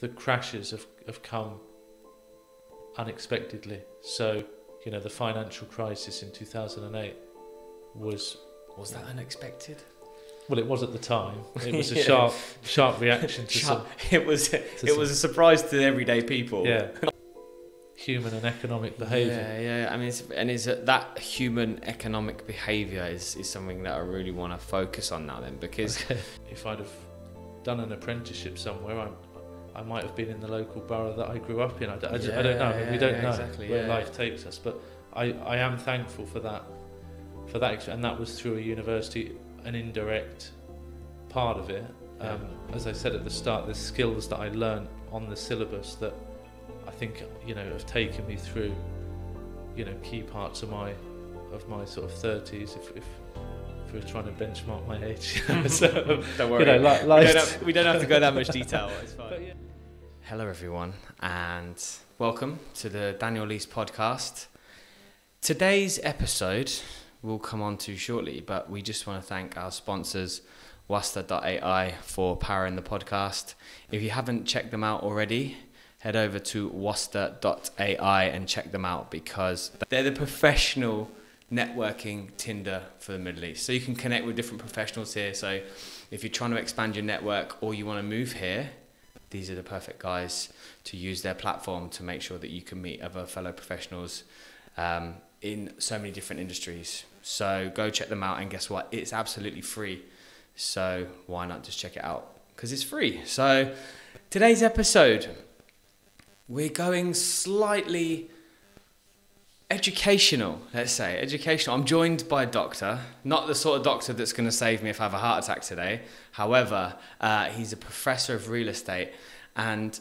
the crashes have, have come unexpectedly. So, you know, the financial crisis in 2008 was Was that unexpected? well, it was at the time. It was a Yeah. sharp, sharp reaction to some, It was it some- was a surprise to everyday people. yeah, human and economic behaviour. Yeah, yeah. I mean, it's, and is uh, that human economic behaviour is, is something that I really want to focus on now. Then, because Okay. If I'd have done an apprenticeship somewhere, I, I might have been in the local borough that I grew up in. I don't know. Yeah, we don't yeah, know exactly, where yeah. life takes us, but I, I am thankful for that, for that, and that was through a university, an indirect part of it. Um, As I said at the start, the skills that I learned on the syllabus that I think you know have taken me through, you know, key parts of my of my sort of thirties. If, if if we're trying to benchmark my age, so don't you worry, know, li- we, don't have, we don't have to go that much detail. It's fine. Hello, everyone, and welcome to the Daniel Leese podcast. Today's episode we'll come on to shortly, but we just want to thank our sponsors, Wasta.ai, for powering the podcast. If you haven't checked them out already, head over to Wasta.ai and check them out because they're the professional networking Tinder for the Middle East. So you can connect with different professionals here. So if you're trying to expand your network or you want to move here, these are the perfect guys to use their platform to make sure that you can meet other fellow professionals um, in so many different industries. So go check them out, and guess what? It's absolutely free. So why not just check it out? Because it's free. So today's episode, we're going slightly educational, let's say. Educational. I'm joined by a doctor, not the sort of doctor that's going to save me if I have a heart attack today. However, uh, he's a professor of real estate, and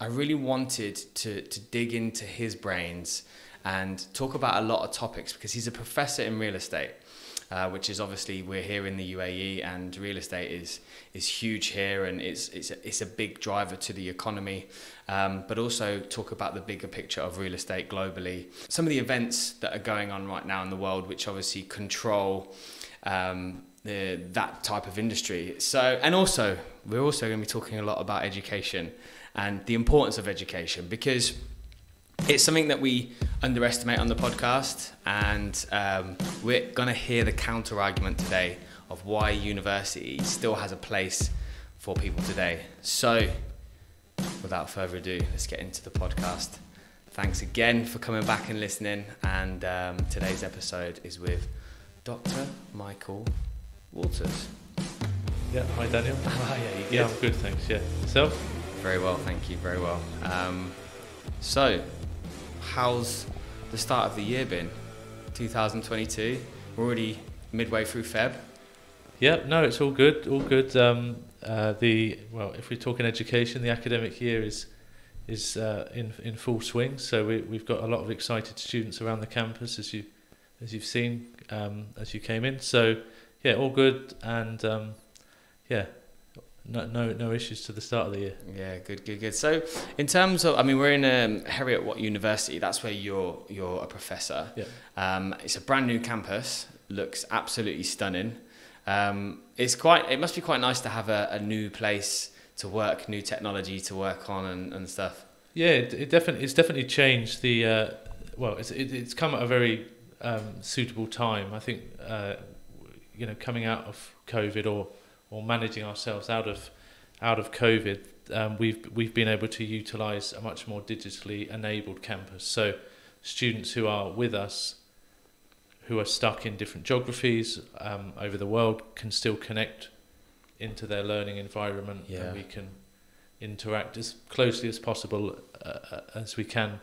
I really wanted to, to dig into his brains and talk about a lot of topics because he's a professor in real estate. Uh, which is obviously we're here in the UAE and real estate is is huge here and it's it's a, it's a big driver to the economy. Um, but also talk about the bigger picture of real estate globally. Some of the events that are going on right now in the world which obviously control um, the, that type of industry. So and also we're also going to be talking a lot about education and the importance of education because it's something that we underestimate on the podcast, and um, we're going to hear the counter argument today of why university still has a place for people today. So, without further ado, let's get into the podcast. Thanks again for coming back and listening. And um, today's episode is with Dr. Michael Waters. Yeah, hi Daniel. Oh, yeah, you Yeah, I'm good, thanks. Yeah, yourself? Very well, thank you. Very well. Um, so, how's the start of the year been? 2022. We're already midway through Feb. Yeah, no, it's all good, all good. Um, uh, the well, if we're talking education, the academic year is is uh, in in full swing. So we we've got a lot of excited students around the campus, as you as you've seen um, as you came in. So yeah, all good, and um, yeah, no no no issues to the start of the year. Yeah, good, good, good. So, in terms of, I mean, we're in um, Heriot Watt University. That's where you're you're a professor. Yeah. Um, it's a brand new campus. Looks absolutely stunning. Um, it's quite. It must be quite nice to have a, a new place to work, new technology to work on, and, and stuff. Yeah, it, it definitely it's definitely changed the uh, well. It's it, it's come at a very um, suitable time. I think uh, you know coming out of COVID or or managing ourselves out of out of COVID, um, we've we've been able to utilise a much more digitally enabled campus. So students who are with us, who are stuck in different geographies um, over the world, can still connect into their learning environment, Yeah. and we can interact as closely as possible uh, uh, as we can.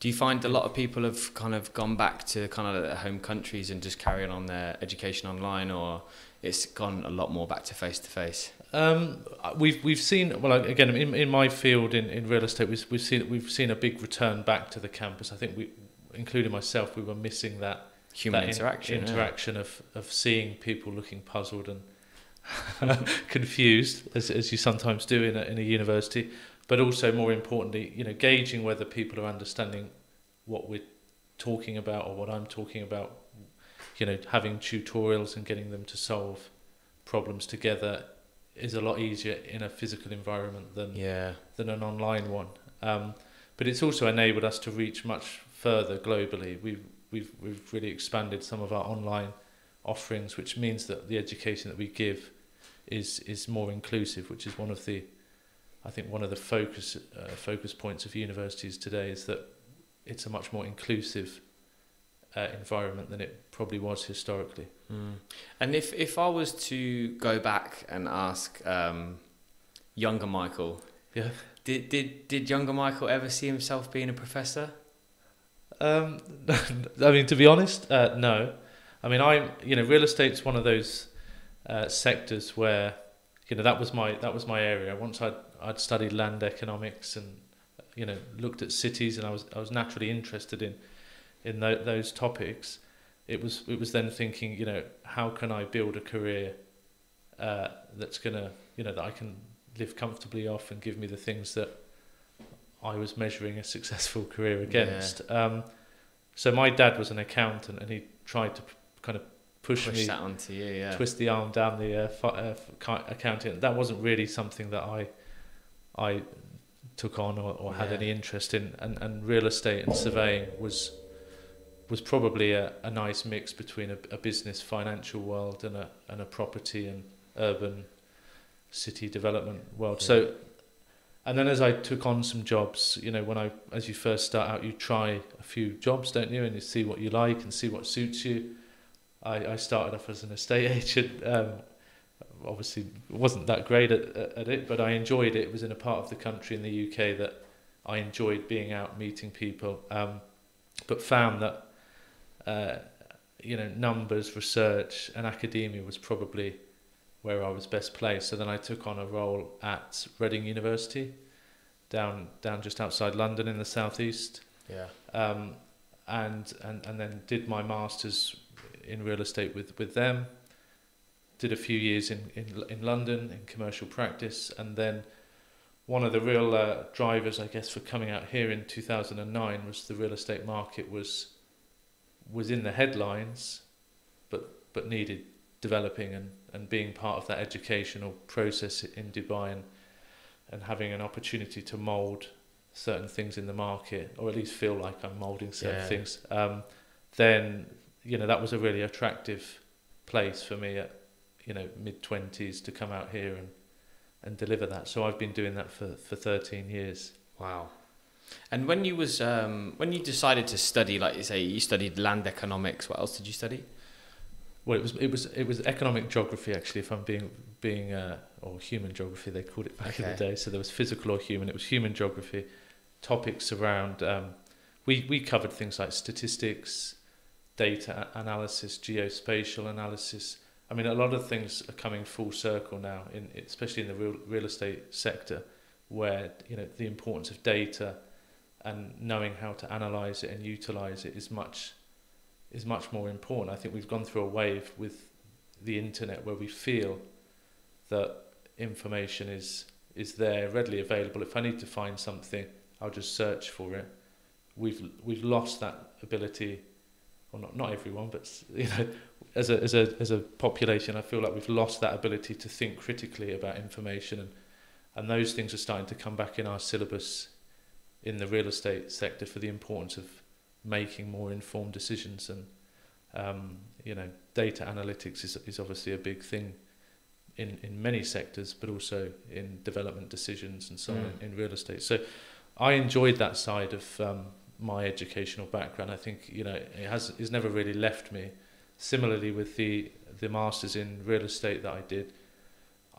Do you find a lot of people have kind of gone back to kind of their home countries and just carrying on their education online, or it's gone a lot more back to face to face? Um, we've we've seen well again in, in my field in, in real estate we've, we've seen we've seen a big return back to the campus. I think we, including myself, we were missing that Human that in- interaction. yeah. interaction of, of seeing people looking puzzled and confused as, as you sometimes do in a, in a university, but also more importantly, you know, gauging whether people are understanding what we're talking about or what I'm talking about. You know, having tutorials and getting them to solve problems together is a lot easier in a physical environment than Yeah. than an online one. Um, but it's also enabled us to reach much further globally. We've we've we've really expanded some of our online offerings, which means that the education that we give is is more inclusive, which is one of the I think one of the focus uh, focus points of universities today is that it's a much more inclusive uh, environment than it probably was historically. Mm. And if if I was to go back and ask um, younger Michael, Yeah. did did did younger Michael ever see himself being a professor? Um, I mean, to be honest, uh, no. I mean, I'm you know, real estate's one of those uh, sectors where you know that was my that was my area. Once I'd I'd studied land economics and you know looked at cities, and I was I was naturally interested in in tho- those topics. It was it was then thinking, you know, how can I build a career uh, that's gonna you know that I can live comfortably off and give me the things that I was measuring a successful career against. Um, so my dad was an accountant, and he tried to p- kind of push, Push me, that onto you, yeah. twist the arm down the uh, fi- uh, fi- accounting. That wasn't really something that I I took on or, or had Yeah. any interest in. And, and real estate and surveying was was probably a, a nice mix between a, a business financial world and a and a property and urban city development world. Yeah. So and then as I took on some jobs, you know, when I as you first start out, you try a few jobs, don't you, and you see what you like and see what suits you. I, I started off as an estate agent. Um, obviously, wasn't that great at, at it, but I enjoyed it. It was in a part of the country in the UK that I enjoyed being out meeting people, um, but found that uh, you know numbers, research, and academia was probably where I was best placed. So then I took on a role at Reading University, down down just outside London in the southeast, Yeah. um, and and and then did my masters in real estate with with them. Did a few years in in in London in commercial practice, and then one of the real uh, drivers, I guess, for coming out here in 2009 was the real estate market was was in the headlines, but but needed developing and, and being part of that educational process in Dubai and and having an opportunity to mould certain things in the market, or at least feel like I'm moulding certain Yeah. things, um, then you know that was a really attractive place for me at you know mid twenties to come out here and and deliver that. So I've been doing that for for 13 years. Wow. And when you was um, when you decided to study, like you say, you studied land economics. What else did you study? Well, it was it was it was economic geography actually. If I'm being being uh, or human geography, they called it back in the day. So there was physical or human. It was human geography. Topics around um, we we covered things like statistics, data analysis, geospatial analysis. I mean, a lot of things are coming full circle now, in especially in the real real estate sector, where you know the importance of data and knowing how to analyze it and utilize it is much is much more important. I think we've gone through a wave with the internet where we feel that information is is there readily available. If I need to find something, I'll just search for it. We've we've lost that ability, well not not everyone, but you know, as a as a as a population, I feel like we've lost that ability to think critically about information, and and those things are starting to come back in our syllabus in the real estate sector for the importance of making more informed decisions and um, you know data analytics is is obviously a big thing in in many sectors but also in development decisions and so on Mm. in, in real estate. So I enjoyed that side of um, my educational background. I think you know it has it's never really left me. Similarly with the the masters in real estate that I did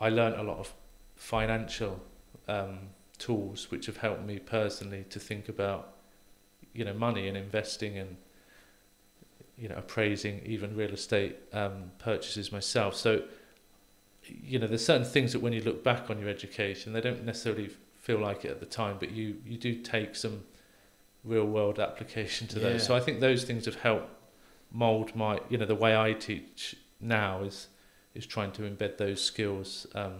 I learned a lot of financial um, tools which have helped me personally to think about you know money and investing and you know appraising even real estate um, purchases myself. So you know there's certain things that when you look back on your education they don't necessarily feel like it at the time but you you do take some real world application to those. So I think those things have helped mold my you know the way I teach now is is trying to embed those skills um,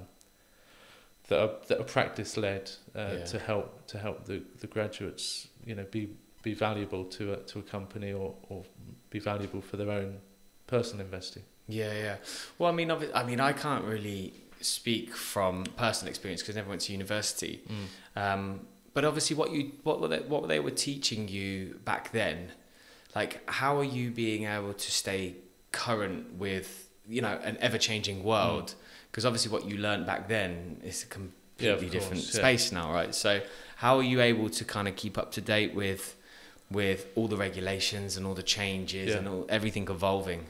that are that are practice led uh, Yeah. to help to help the, the graduates you know be be valuable to a, to a company or, or be valuable for their own personal investing. Yeah, yeah. Well, I mean, I mean, I can't really speak from personal experience because I never went to university. Mm. Um, but obviously, what you what were they, what they were teaching you back then, like how are you being able to stay current with you know an ever changing world? Because obviously, what you learned back then is a Yeah, completely of different course, yeah. space now, right? So, how are you able to kind of keep up to date with with all the regulations and all the changes Yeah. and all, everything evolving?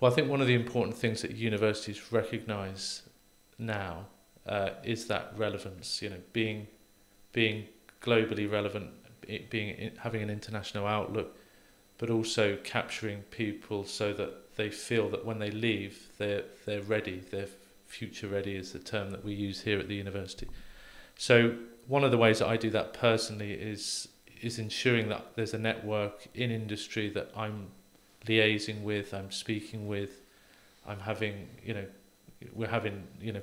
Well, I think one of the important things that universities recognise now uh, is that relevance. You know, being being globally relevant, being having an international outlook, but also capturing people so that they feel that when they leave, they're they're ready. They're future ready is the term that we use here at the university. So one of the ways that I do that personally is is ensuring that there's a network in industry that I'm liaising with, I'm speaking with, I'm having, you know, we're having, you know,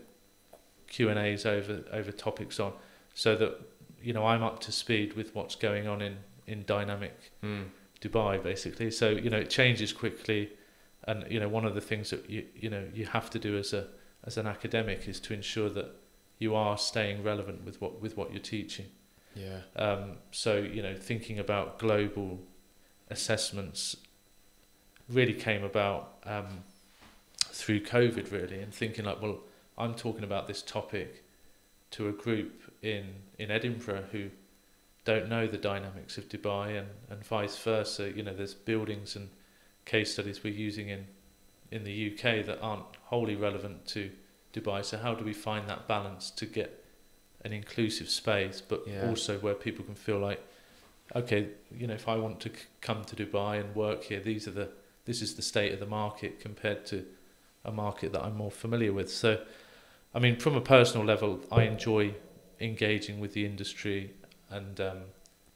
Q and A's over over topics on, so that you know I'm up to speed with what's going on in in dynamic Mm. Dubai, basically. So you know it changes quickly, and you know one of the things that you you know you have to do as a as an academic is to ensure that you are staying relevant with what with what you're teaching. Yeah. Um, so you know, thinking about global assessments really came about um, through COVID, really, and thinking like, well, I'm talking about this topic to a group in in Edinburgh who don't know the dynamics of Dubai, and and vice versa. You know, there's buildings and case studies we're using in in the UK that aren't wholly relevant to Dubai. So how do we find that balance to get an inclusive space, but Yeah. also where people can feel like, okay, you know, if I want to c- come to Dubai and work here, these are the this is the state of the market compared to a market that I'm more familiar with. So, I mean, from a personal level, I enjoy engaging with the industry and um,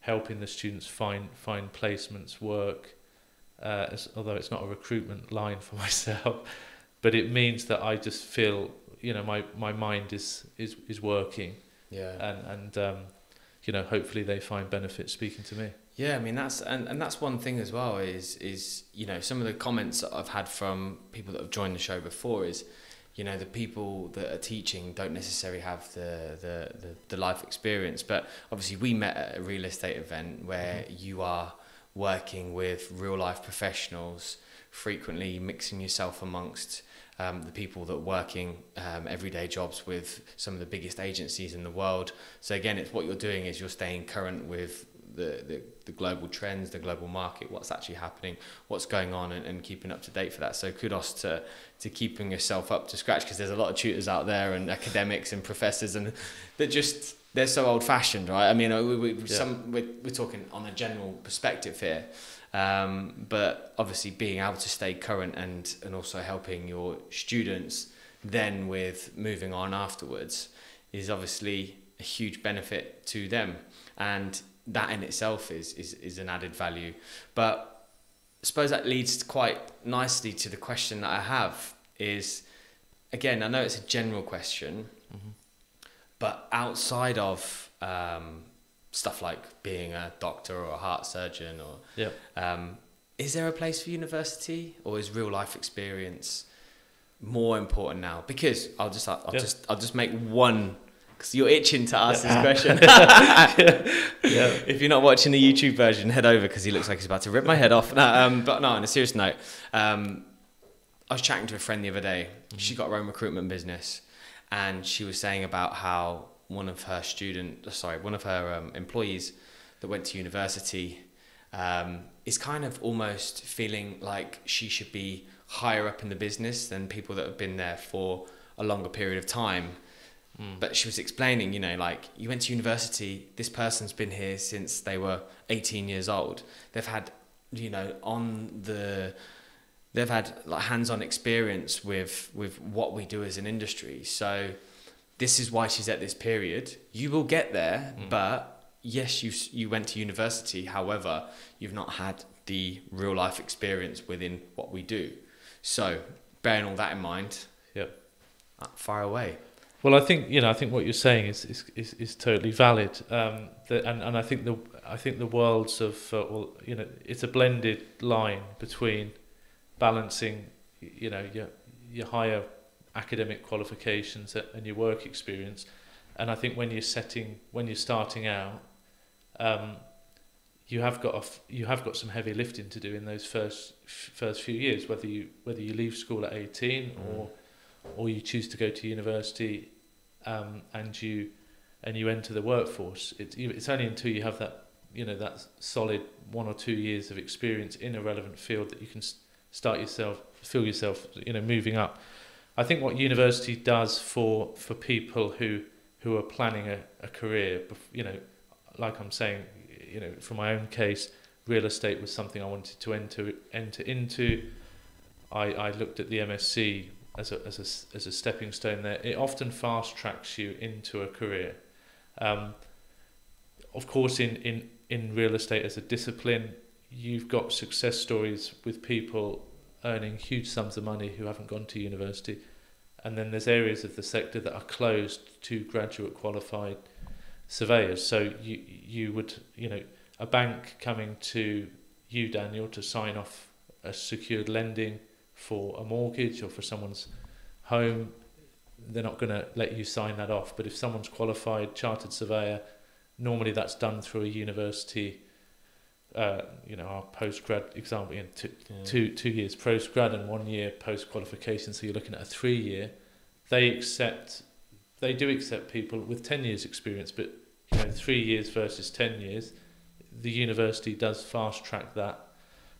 helping the students find find placements, work. Uh, although it's not a recruitment line for myself, but it means that I just feel, you know, my, my mind is is is working Yeah. and and um, you know hopefully they find benefit speaking to me. Yeah, I mean that's and, and that's one thing as well is is you know some of the comments that I've had from people that have joined the show before is you know the people that are teaching don't necessarily have the the, the, the life experience but obviously we met at a real estate event where you are working with real life professionals frequently mixing yourself amongst um, the people that are working um, everyday jobs with some of the biggest agencies in the world so again it's what you're doing is you're staying current with the, the, the global trends, the global market, what's actually happening, what's going on, and, and keeping up to date for that. So kudos to to keeping yourself up to scratch because there's a lot of tutors out there and academics and professors and that just they're so old fashioned, right? I mean, uh, we, we, Yeah. some we're, we're talking on a general perspective here, um, but obviously being able to stay current and and also helping your students then with moving on afterwards is obviously a huge benefit to them and that in itself is, is, is an added value. But I suppose that leads quite nicely to the question that I have is again, I know it's a general question. But outside of um, stuff like being a doctor or a heart surgeon or Yeah. um, is there a place for university or is real life experience more important now? Because I'll just I'll Yeah. just I'll just make one because you're itching to ask Yeah. this question. Yeah. If you're not watching the YouTube version, head over because he looks like he's about to rip my head off. No, um, but no, on a serious note, um, I was chatting to a friend the other day. She got her own recruitment business, and she was saying about how one of her student, sorry, one of her um, employees that went to university um, is kind of almost feeling like she should be higher up in the business than people that have been there for a longer period of time. Mm. But she was explaining, you know, like you went to university, this person's been here since they were 18 years old. They've had, you know, on the they've had like hands-on experience with with what we do as an industry. So this is why she's at this period. You will get there, Mm. but yes, you you went to university. However, you've not had the real life experience within what we do. So bearing all that in mind, Yep. uh, far away. Well, I think you know. I think what you're saying is is, is, is totally valid. Um, the, and and I think the I think the worlds of uh, well, you know, it's a blended line between balancing, you know, your your higher academic qualifications and your work experience. And I think when you're setting, when you're starting out, um, you have got a you have got some heavy lifting to do in those first f- first few years. Whether you whether you leave school at eighteen Mm. or or you choose to go to university, um, and you and you enter the workforce. It's it's only until you have that you know that solid one or two years of experience in a relevant field that you can start yourself feel yourself you know moving up. I think what university does for for people who who are planning a, a career, you know, like I'm saying, you know, for my own case, real estate was something I wanted to enter enter into. I, I looked at the MSc as a, as a as a stepping stone there. It often fast tracks you into a career. Um, of course, in, in, in real estate as a discipline, you've got success stories with people earning huge sums of money who haven't gone to university. And then there's areas of the sector that are closed to graduate qualified surveyors. So you you would you know a bank coming to you Daniel to sign off a secured lending for a mortgage or for someone's home, they're not going to let you sign that off. But if someone's qualified chartered surveyor, normally that's done through a university. Uh, you know, our postgrad example, you know, two, Yeah. two two years postgrad and one year post qualification. So you're looking at a three year. They accept, they do accept people with ten years experience, but you know, three years versus ten years, the university does fast track that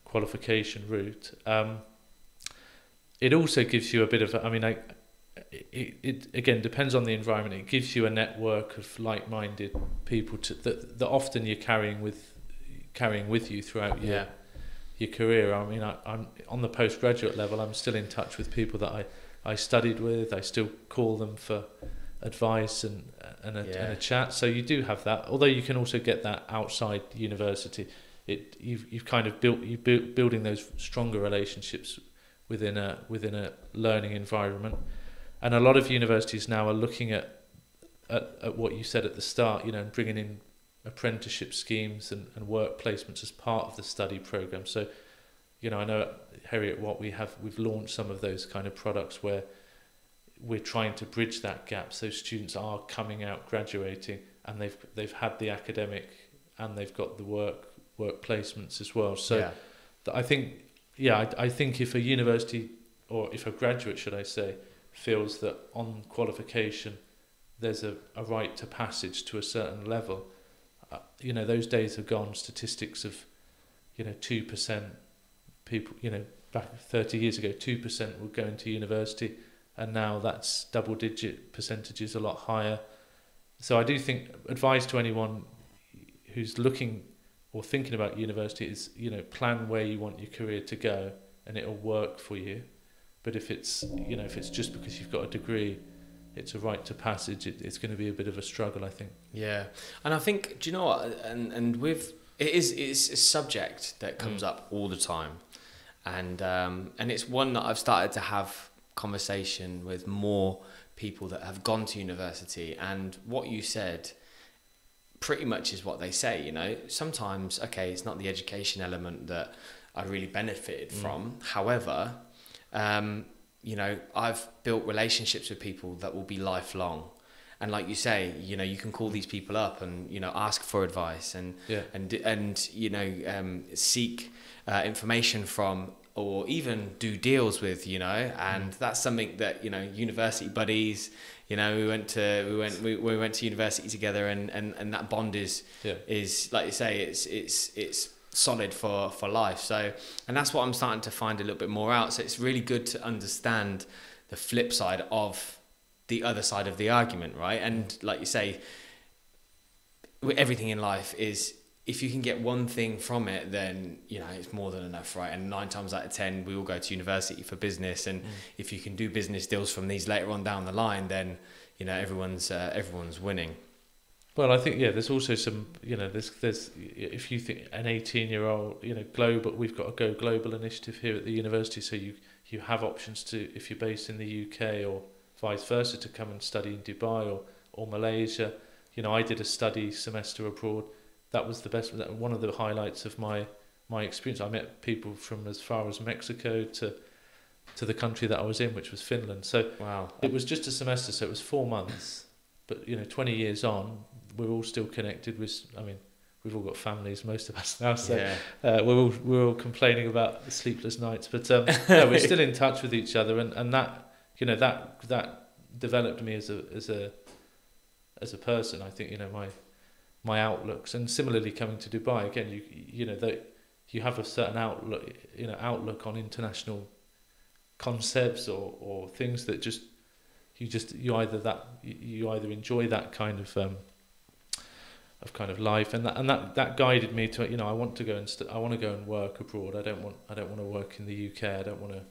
qualification route. Um, it also gives you a bit of, I mean, I, it, it again depends on the environment. It gives you a network of like-minded people to, that that often you're carrying with carrying with you throughout your Yeah. your career. I mean, I, I'm on the postgraduate level. I'm still in touch with people that I, I studied with. I still call them for advice and and a, Yeah. and a chat. So you do have that. Although you can also get that outside university. It you've you've kind of built you built building those stronger relationships within a within a learning environment. And a lot of universities now are looking at at, at what you said at the start. You know, bringing in apprenticeship schemes and, and work placements as part of the study program. So, you know, I know at Heriot Watt we have we've launched some of those kind of products where we're trying to bridge that gap so students are coming out graduating and they've they've had the academic and they've got the work work placements as well. So yeah. I think yeah, I, I think if a university or if a graduate should I say feels that on qualification there's a, a right to passage to a certain level uh, you know those days have gone statistics of you know 2% people you know back 30 years ago 2% were going to university and now that's double digit percentages a lot higher. So I do think advice to anyone who's looking or thinking about university is you know plan where you want your career to go and it'll work for you. But if it's you know if it's just because you've got a degree it's a right to passage it, it's going to be a bit of a struggle I think Yeah, and I think do you know what? And and with it is it's a subject that comes Mm. up all the time, and um, and it's one that I've started to have conversation with more people that have gone to university, and what you said pretty much is what they say. You know, sometimes okay, it's not the education element that I really benefited Mm. from. However, um, you know, I've built relationships with people that will be lifelong. And like you say, you know, you can call these people up and you know ask for advice and yeah. and and you know um, seek uh, information from or even do deals with you know and that's something that you know university buddies you know we went to we went we, we went to university together and, and and that bond is yeah. is like you say it's it's it's solid for for life. So and that's what i'm starting to find a little bit more out. So it's really good to understand the flip side of the other side of the argument right? And like you say everything in life is if you can get one thing from it then you know it's more than enough right? And nine times out of ten we all go to university for business. And Mm. if you can do business deals from these later on down the line then you know everyone's uh, everyone's winning Well, I think yeah. There's also some you know there's there's if you think an 18 year old you know global we've got a go global initiative here at the university, so you you have options to if you're based in the UK or vice versa to come and study in Dubai or or Malaysia. You know, I did a study semester abroad. That was the best. One of the highlights of my my experience. I met people from as far as Mexico to to the country that I was in, which was Finland. So Wow. it was just a semester, so it was four months. But you know, twenty years on, we're all still connected. With, I mean, we've all got families, most of us now. So yeah. uh, we're all we're all complaining about the sleepless nights, but um, no, we're still in touch with each other, and, and that you know that that developed me as a as a as a person. I think you know my my outlooks, and similarly coming to Dubai again, you you know that you have a certain outlook you know outlook on international concepts or or things that just you just you either that you either enjoy that kind of um, of kind of life. And that and that that guided me to you know I want to go and st- I want to go and work abroad. I don't want I don't want to work in the UK I don't want to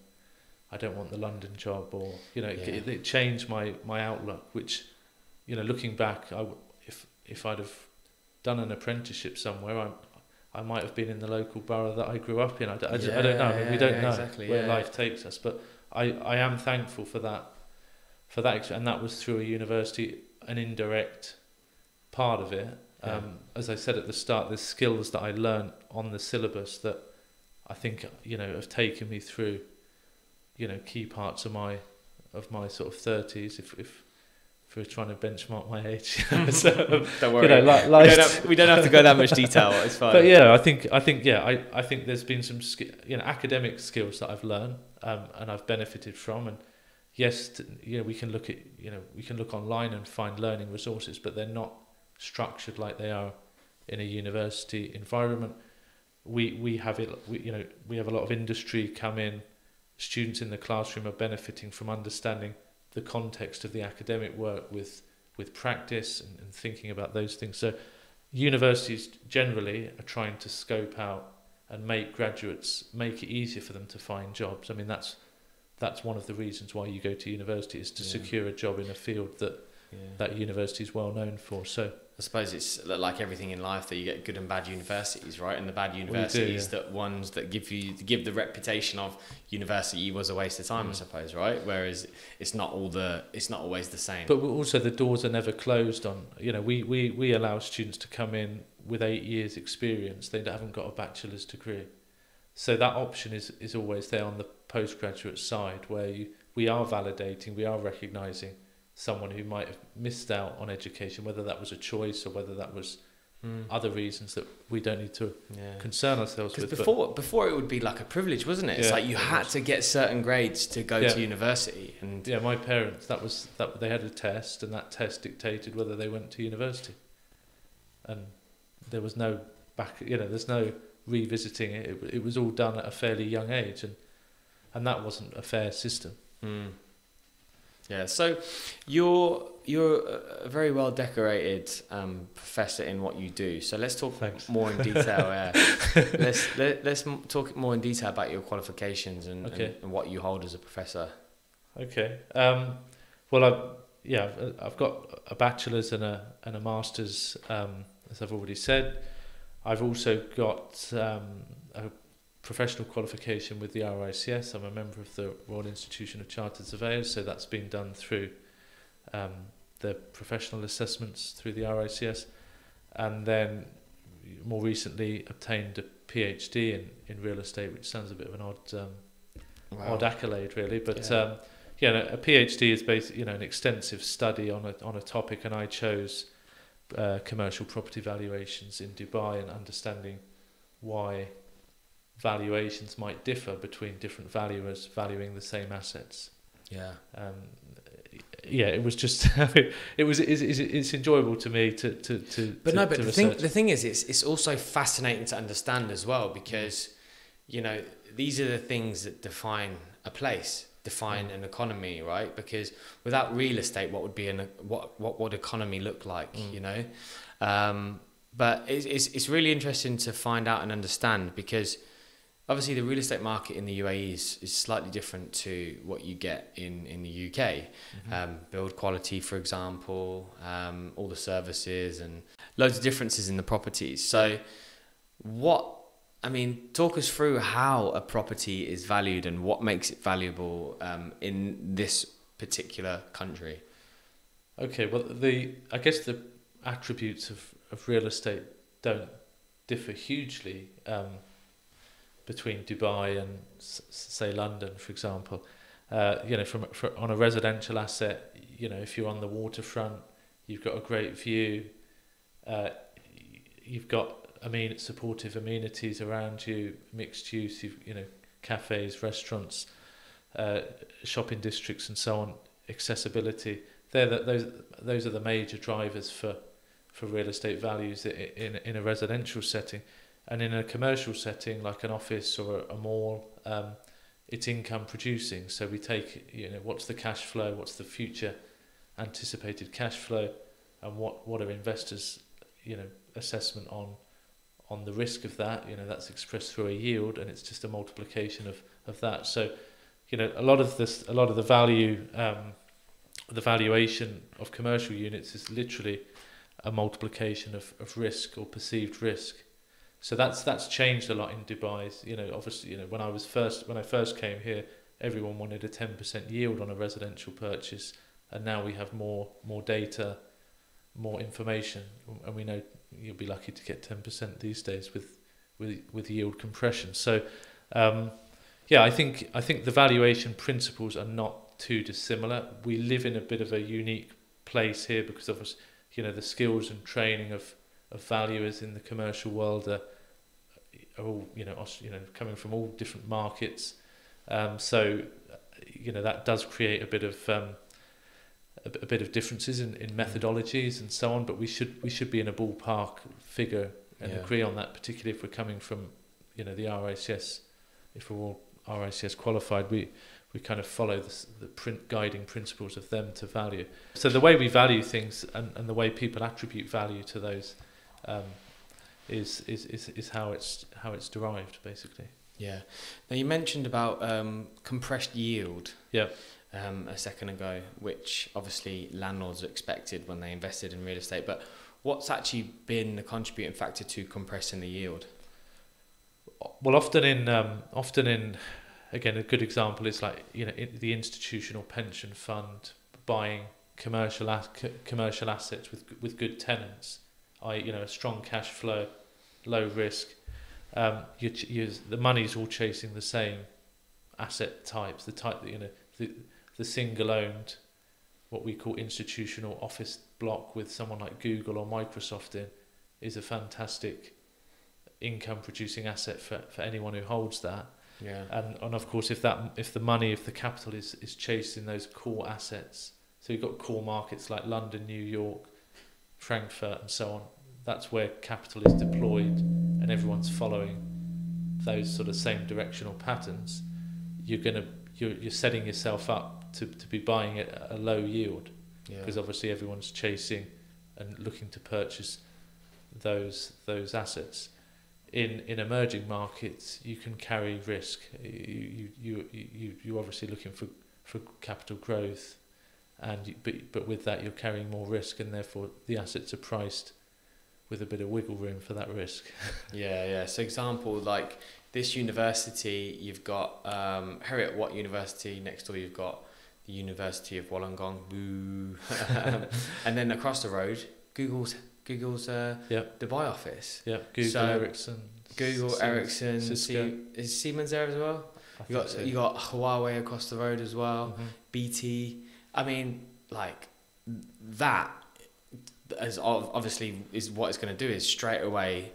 I don't want the London job or you know Yeah. it, it changed my my outlook which you know looking back I w- if if I'd have done an apprenticeship somewhere I I might have been in the local borough that I grew up in. I, d- I, d- I don't know. I mean, we don't yeah, know exactly, where yeah. life takes us. But I I am thankful for that for that and that was through a university an indirect part of it Yeah. um, as I said at the start, the skills that I learned on the syllabus that I think you know have taken me through, you know, key parts of my of my sort of thirties. If if if we're trying to benchmark my age, so, Don't you worry. know, like, we, don't have, we don't have to go that much detail. It's fine. but yeah, I think I think yeah, I, I think there's been some you know academic skills that I've learned um, and I've benefited from, and yes, you know we can look at you know we can look online and find learning resources, but they're not structured like they are in a university environment. We we have it we, you know we have a lot of industry come in. Students in the classroom are benefiting from understanding the context of the academic work with with practice and, and thinking about those things. So universities generally are trying to scope out and make graduates make it easier for them to find jobs. I mean that's that's one of the reasons why you go to university is to Yeah. secure a job in a field that Yeah. that university is well known for. So I suppose it's like everything in life that you get good and bad universities, right? And the bad do, universities yeah. that ones that give you give the reputation of university was a waste of time, I Mm. suppose, right? Whereas it's not all the it's not always the same. But also the doors are never closed on. You know, we, we, we allow students to come in with eight years experience. They haven't got a bachelor's degree. So that option is, is always there on the postgraduate side where you, we are validating, we are recognising someone who might have missed out on education, whether that was a choice or whether that was Mm. other reasons that we don't need to yeah. concern ourselves Because with. before, before it would be like a privilege, wasn't it? It's like you it had was. to get certain grades to go Yeah. to university, and yeah, my parents, that was that they had a test and that test dictated whether they went to university. And there was no back, you know, there's no revisiting it. It, it was all done at a fairly young age and and that wasn't a fair system. Mm. Yeah, so you're you're a very well decorated um, professor in what you do. So let's talk Thanks. more in detail. uh, let's let, let's talk more in detail about your qualifications and, Okay. and, and what you hold as a professor. Okay. Um, well, I yeah, I've got a bachelor's and a and a master's, um, as I've already said. I've also got um, professional qualification with the RICS. I'm a member of the Royal Institution of Chartered Surveyors, so that's been done through um, the professional assessments through the RICS, and then more recently obtained a PhD in, in real estate, which sounds a bit of an odd um, odd accolade really but Yeah. um yeah no, a PhD is basically you know an extensive study on a on a topic and I chose uh, commercial property valuations in Dubai and understanding why valuations might differ between different valuers valuing the same assets yeah. um yeah it was just it was it's, it's, it's enjoyable to me to to to But to, no, but the thing the thing is, it's it's also fascinating to understand as well because, you know, these are the things that define a place, define Mm. an economy, right? Because without real estate, what would be an what what would economy look like? Mm. You know, um, but it's, it's it's really interesting to find out and understand because. Obviously, the real estate market in the UAE is, is slightly different to what you get in, in the UK Mhm. um, build quality, for example, um, all the services and loads of differences in the properties. So, what I mean, talk us through how a property is valued and what makes it valuable um, in this particular country. Okay, well, the I guess the attributes of, of real estate don't differ hugely um, between Dubai and say London, for example. Uh, you know, from for, on a residential asset, you know, if you're on the waterfront, you've got a great view. Uh, you've got I mean supportive amenities around you, mixed use. You've, you know, cafes, restaurants, uh, shopping districts, and so on. Accessibility. They're the, those those are the major drivers for for real estate values in in a residential setting, and in a commercial setting like an office or a, mall. Um, it's income producing. So we take, you know, what's the cash flow, what's the future anticipated cash flow, and what what are investors, you know, assessment on on the risk of that. You know, that's expressed through a yield, and it's just a multiplication of of that. So, you know, a lot of this, a lot of the value, um, the valuation of commercial units is literally a multiplication of, of risk or perceived risk. So that's that's changed a lot in Dubai. You know, obviously, you know, when I was first when I first came here, everyone wanted a ten percent yield on a residential purchase, and now we have more more data, more information, and we know you'll be lucky to get ten percent these days with with with yield compression. So, um, yeah, I think I think the valuation principles are not too dissimilar. We live in a bit of a unique place here because of us, you know, the skills and training of of valuers in the commercial world are are all you know you know coming from all different markets. Um, so you know that does create a bit of um, a, a bit of differences in, in methodologies and so on. But we should we should be in a ballpark figure and Yeah. agree on that, particularly if we're coming from you know the RICS. If we're all RICS qualified, we we kind of follow the, the print guiding principles of them to value. So the way we value things and, and the way people attribute value to those um, is, is, is, is how it's how it's derived basically. Yeah. Now you mentioned about um, compressed yield. Yeah. Um, a second ago, which obviously landlords expected when they invested in real estate. But what's actually been the contributing factor to compressing the yield? Well, often in um, often in again a good example is like you know the institutional pension fund buying commercial as- commercial assets with with good tenants, i you know a strong cash flow, low risk. Um, you, ch- you the money's all chasing the same asset types. The type that you know the the single owned, what we call institutional office block with someone like Google or Microsoft in, is a fantastic income producing asset for, for anyone who holds that Yeah. and and of course if that if the money if the capital is is chasing those core assets so you've got core markets like London New York Frankfurt and so on that's where capital is deployed and everyone's following those sort of same directional patterns you're going to you're, you're setting yourself up to, to be buying at a low yield Yeah. because obviously everyone's chasing and looking to purchase those those assets. In in emerging markets, you can carry risk. You you you you you're obviously looking for for capital growth, and you, but but with that you're carrying more risk, and therefore the assets are priced with a bit of wiggle room for that risk. Yeah, yeah. So example, like this university, you've got um, Heriot Watt University. Next door, you've got the University of Wollongong. Boo. and then across the road, Google's Google's uh, Yep. Dubai office. Yeah, Google, So, Ericsson, Google, Siemens- Ericsson, Cisco. Sie- is Siemens there as well? I You got so. you got Huawei across the road as well. Mhm. BT. I mean, like that as obviously is what it's going to do is straight away.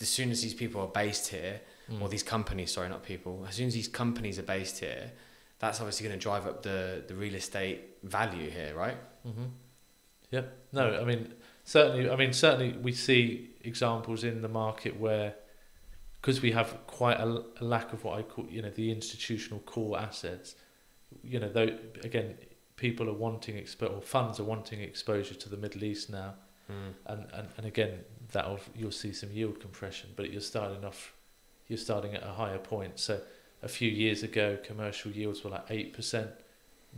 As soon as these people are based here, Mm. or these companies, sorry, not people. As soon as these companies are based here, that's obviously going to drive up the the real estate value here, right? Mm-hmm. Yep. No, I mean certainly. I mean certainly we see examples in the market where, because we have quite a, a lack of what I call you know the institutional core assets. You know, though again, people are wanting expo- or funds are wanting exposure to the Middle East now, hmm. and and, and again that'll you'll see some yield compression, but you're starting off, you're starting at a higher point. So a few years ago, commercial yields were like eight percent.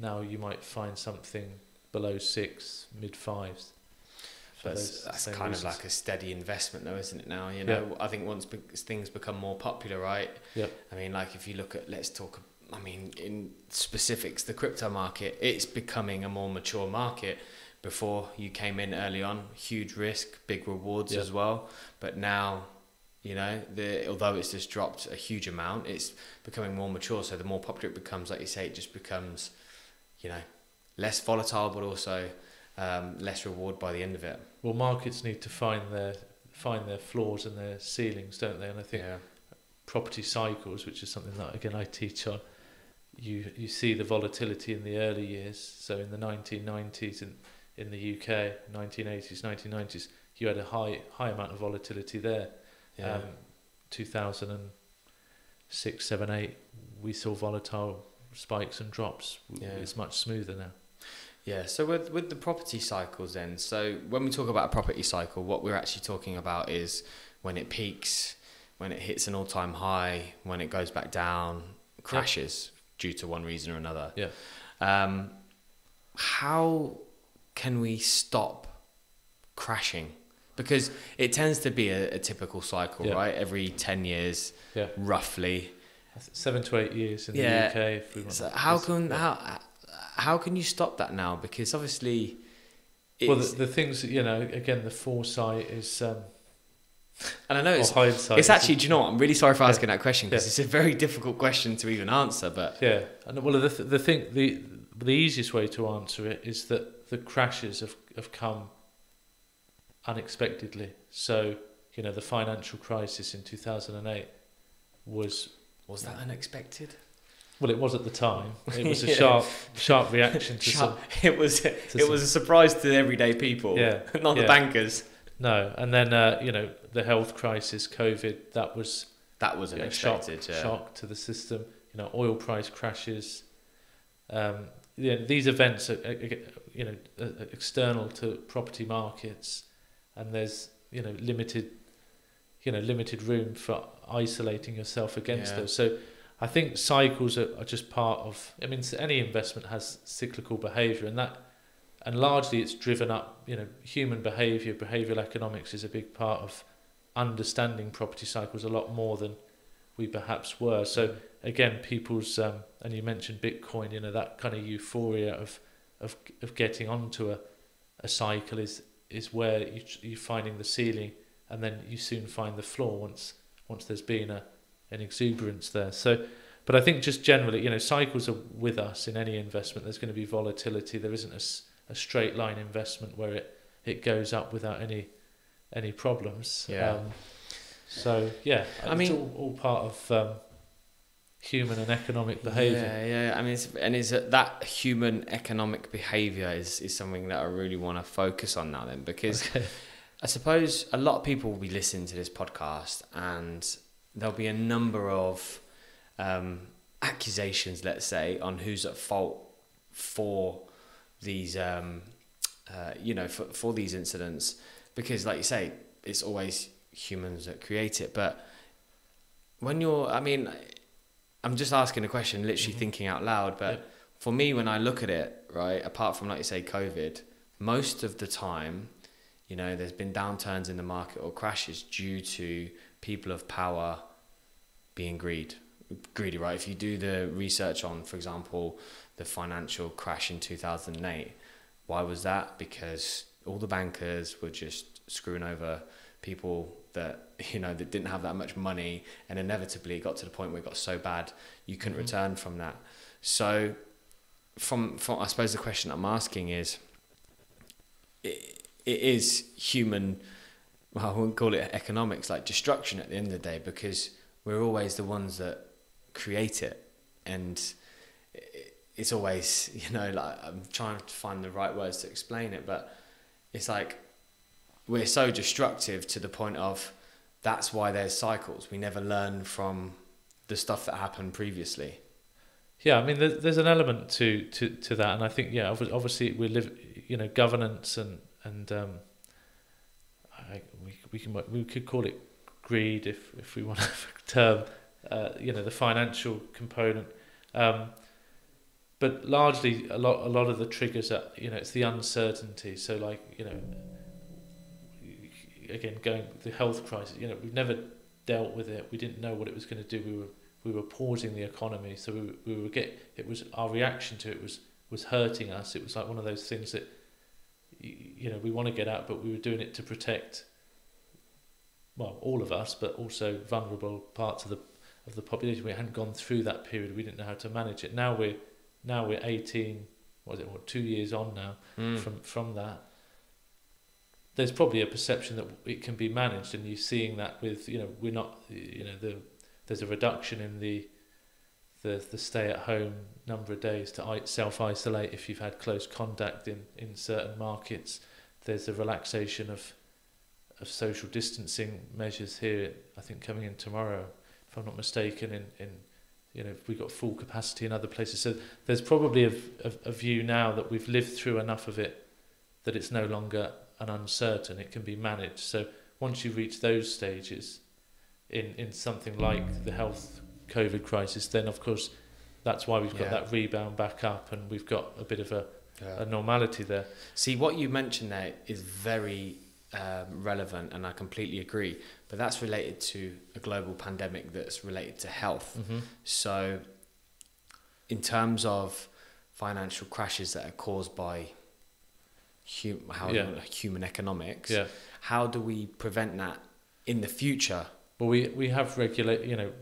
Now you might find something below six, mid fives. for That's, that's kind reasons. of like a steady investment, though, isn't it? Now, you know, I think once be- things become more popular, right? Yep. I mean, like if you look at, let's talk. I mean, in specifics, the crypto market, it's becoming a more mature market. Before you came in early on, huge risk, big rewards Yep. as well. But now, You know, the although it's just dropped a huge amount, it's becoming more mature. So the more popular it becomes, like you say, it just becomes, you know, less volatile, but also um, less reward by the end of it. Well, markets need to find their find their floors and their ceilings, don't they? And I think yeah, property cycles, which is something that again I teach on, you you see the volatility in the early years. So in the 1990s in in the UK, 1980s, 1990s, you had a high high amount of volatility there. yeah, Um, 2006, 7, 8, we saw volatile spikes and drops. Yeah. It's much smoother now. yeah. So with with the property cycles, then, so when we talk about a property cycle, what we're actually talking about is when it peaks, when it hits an all time high, when it goes back down, crashes due to one reason or another. Yeah. Um, how can we stop crashing? Because it tends to be a, a typical cycle, Yeah. right? Every 10 years, Yeah. roughly. Seven to eight years in Yeah. the UK. If we want So how can, yeah. how, how can you stop that now? Because obviously, Well, the, the things, you know, again, the foresight is, um, and I know or it's, hindsight. it's actually, do you know what? I'm really sorry for Yeah. asking that question because Yeah. it's a very difficult question to even answer, but Yeah, and well, the th- the thing the the easiest way to answer it is that the crashes have have come unexpectedly. So you know the financial crisis in two thousand and eight was was that unexpected? well, it was at the time. It was a Yeah. sharp sharp reaction to some. It was, it some- was a surprise to everyday people, Yeah, not the bankers. No, and then uh, you know the health crisis, COVID. That was That was you know, shock yeah. shock to the system. You know, oil price crashes. Um, yeah, these events are, you know external to property markets, and there's you know limited, you know limited room for isolating yourself against Yeah. those. So, I think cycles are, are just part of. I mean, any investment has cyclical behaviour, and that, and largely it's driven up. You know, human behaviour, behavioural economics is a big part of understanding property cycles a lot more than we perhaps were. So again, people's um, and you mentioned Bitcoin, you know that kind of euphoria of of of getting onto a a cycle is is where you you're finding the ceiling, and then you soon find the floor once once there's been a an exuberance there. So. But I think just generally, you know, cycles are with us in any investment. There's going to be volatility. There isn't a, a straight line investment where it, it goes up without any any problems. Yeah. Um, so yeah, I it's mean- all, all part of um, human and economic behaviour. Yeah, yeah. I mean, it's, and is that, that human economic behaviour is, is something that I really want to focus on now then because Okay. I suppose a lot of people will be listening to this podcast and there'll be a number of um, accusations, let's say, on who's at fault for these, um, uh, you know, for, for these incidents. Because, like you say, it's always humans that create it. But when you're, I mean, I'm just asking a question, literally Mhm. thinking out loud. But Yep. for me, when I look at it, right, apart from, like you say, COVID, most of the time, you know, there's been downturns in the market or crashes due to people of power being greed, greedy, right? If you do the research on, for example, the financial crash in 2008, why was that? Because all the bankers were just screwing over people that you know that didn't have that much money, and inevitably it got to the point where it got so bad you couldn't Mhm. return from that. So, from from I suppose the question I'm asking is, it, it is human. Well, I wouldn't call it economics, like destruction at the end of the day, because we're always the ones that create it, and it's always you know like I'm trying to find the right words to explain it, but it's like we're so destructive to the point of that's why there's cycles. We never learn from the stuff that happened previously. Yeah, I mean, there's, an element to, to, to that, and I think yeah, obviously we live, you know, governance and and um, I, we we can we could call it greed if if we want to term, uh, you know, the financial component, um, but largely a lot a lot of the triggers are you know it's the uncertainty. So like you know, again going the health crisis, you know, we've never dealt with it. We didn't know what it was going to do. We were we were pausing the economy, so we, we were get it was our reaction to it was was hurting us. It was like one of those things that you know we want to get out, but we were doing it to protect well, all of us, but also vulnerable parts of the of the population. We hadn't gone through that period. We didn't know how to manage it. Now we're now we're 18. What is it? What two years on now Mm. from from that? There's probably a perception that it can be managed, and you're seeing that with you know we're not you know the there's a reduction in the the the stay at home number of days to self isolate if you've had close contact in in certain markets. There's a relaxation of of social distancing measures here. I think coming in tomorrow, if I'm not mistaken, in in you know we've got full capacity in other places. So there's probably a, a, a view now that we've lived through enough of it that it's no longer an uncertain. It can be managed. So once you reach those stages, in in something like the health COVID crisis, then of course that's why we've got Yeah. that rebound back up, and we've got a bit of a, Yeah. a normality there. See, what you mentioned there is very um, relevant, and I completely agree. But that's related to a global pandemic that's related to health. Mm-hmm. So, in terms of financial crashes that are caused by hum- how Yeah. human economics, Yeah. how do we prevent that in the future? Well, we we have regulate. You know,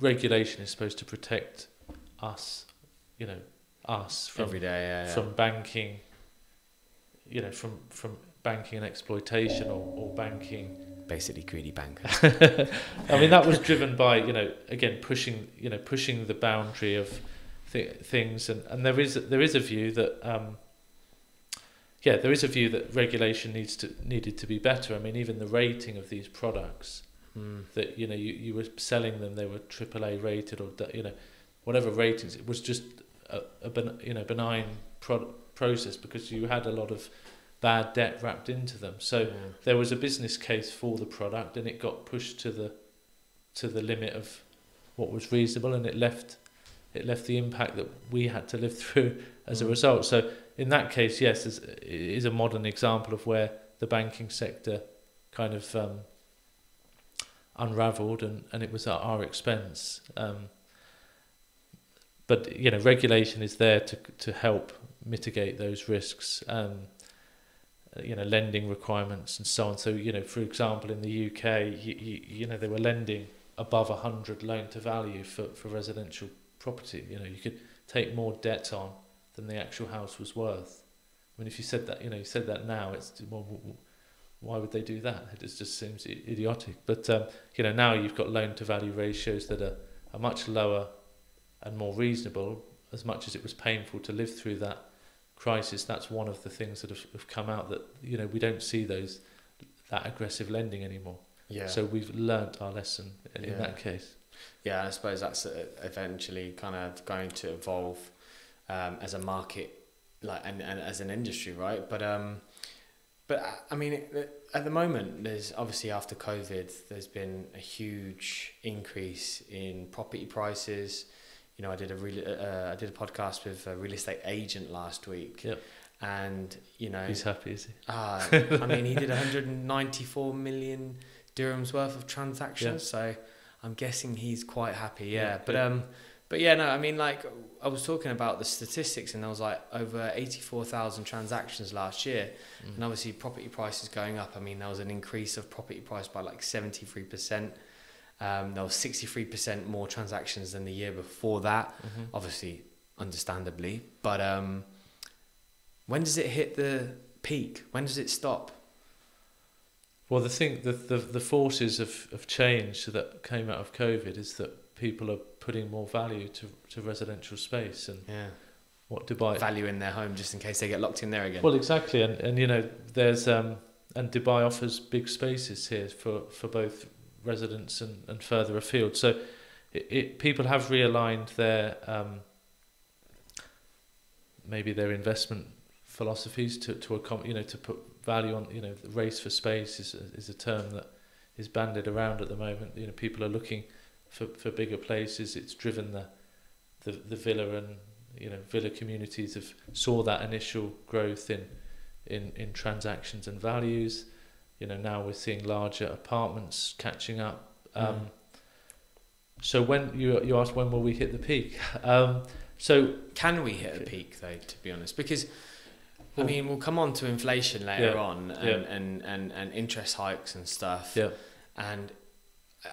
regulation is supposed to protect us. You know, us from every day? Yeah, from banking. You know, from from banking and exploitation or, or banking. basically greedy bankers. I mean, that was driven by you know again pushing you know pushing the boundary of th- things, and, and there is there is a view that um, yeah there is a view that regulation needs to needed to be better. I mean, even the rating of these products Hmm. that you know you, you were selling them they were AAA rated or you know whatever ratings it was just a, a ben, you know benign pro- process because you had a lot of bad debt wrapped into them so Yeah. there was a business case for the product and it got pushed to the to the limit of what was reasonable and it left it left the impact that we had to live through as a Mm. result so in that case yes it's- a modern example of where the banking sector kind of um, unraveled and, and it was at our expense um, but you know regulation is there to to help mitigate those risks um, you know lending requirements and so on. So you know for example in the UK you, you, you know they were lending above 100 loan to value for, for residential property. You know you could take more debt on than the actual house was worth. I mean if you said that you know you said that now it's well why would they do that? It just, just seems idiotic. But um, you know now you've got loan to value ratios that are, are much lower and more reasonable as much as it was painful to live through that crisis that's one of the things that have, have come out that you know we don't see those that aggressive lending anymore Yeah. so we've learnt our lesson in Yeah. that case Yeah, I suppose that's uh, eventually kind of going to evolve um, as a market, like and, and as an industry, right? But um, but uh, I mean, at the moment, there's obviously after COVID, there's been a huge increase in property prices. You know, I did a real, uh, I did a podcast with a real estate agent last week. Yep. And you know, he's happy is he Ah, I mean, he did 194 million dirhams worth of transactions, so I'm guessing he's quite happy. Yeah, Yeah, but yeah. um, but yeah, no, I mean, like I was talking about the statistics, and there was like over 84,000 transactions last year, Mm. and obviously property prices going up. I mean, there was an increase of property price by like 73 percent. Um, there was 63 percent more transactions than the year before that Mhm. obviously understandably. But um when does it hit the peak? When does it stop? Well, the thing, the, the, the forces of, of change that came out of COVID is that people are putting more value to, to residential space and yeah. what Dubai. value in their home just in case they get locked in there again. Well, exactly, and and you know, there's um, and Dubai offers big spaces here for, for both residents and, and further afield. So, it, it people have realigned their um, maybe their investment philosophies to to accom- you know to put value on you know the race for space is a, is a term that is bandied around at the moment. You know, people are looking for for bigger places. It's driven the the the villa and you know villa communities have saw that initial growth in in in transactions and values. You know, now we're seeing larger apartments catching up. Um, Mm. So when you you asked when will we hit the peak? Um, so can we hit a peak though to be honest because I mean, we'll come on to inflation later Yeah, on and, yeah. and, and, and interest hikes and stuff. Yeah. And uh,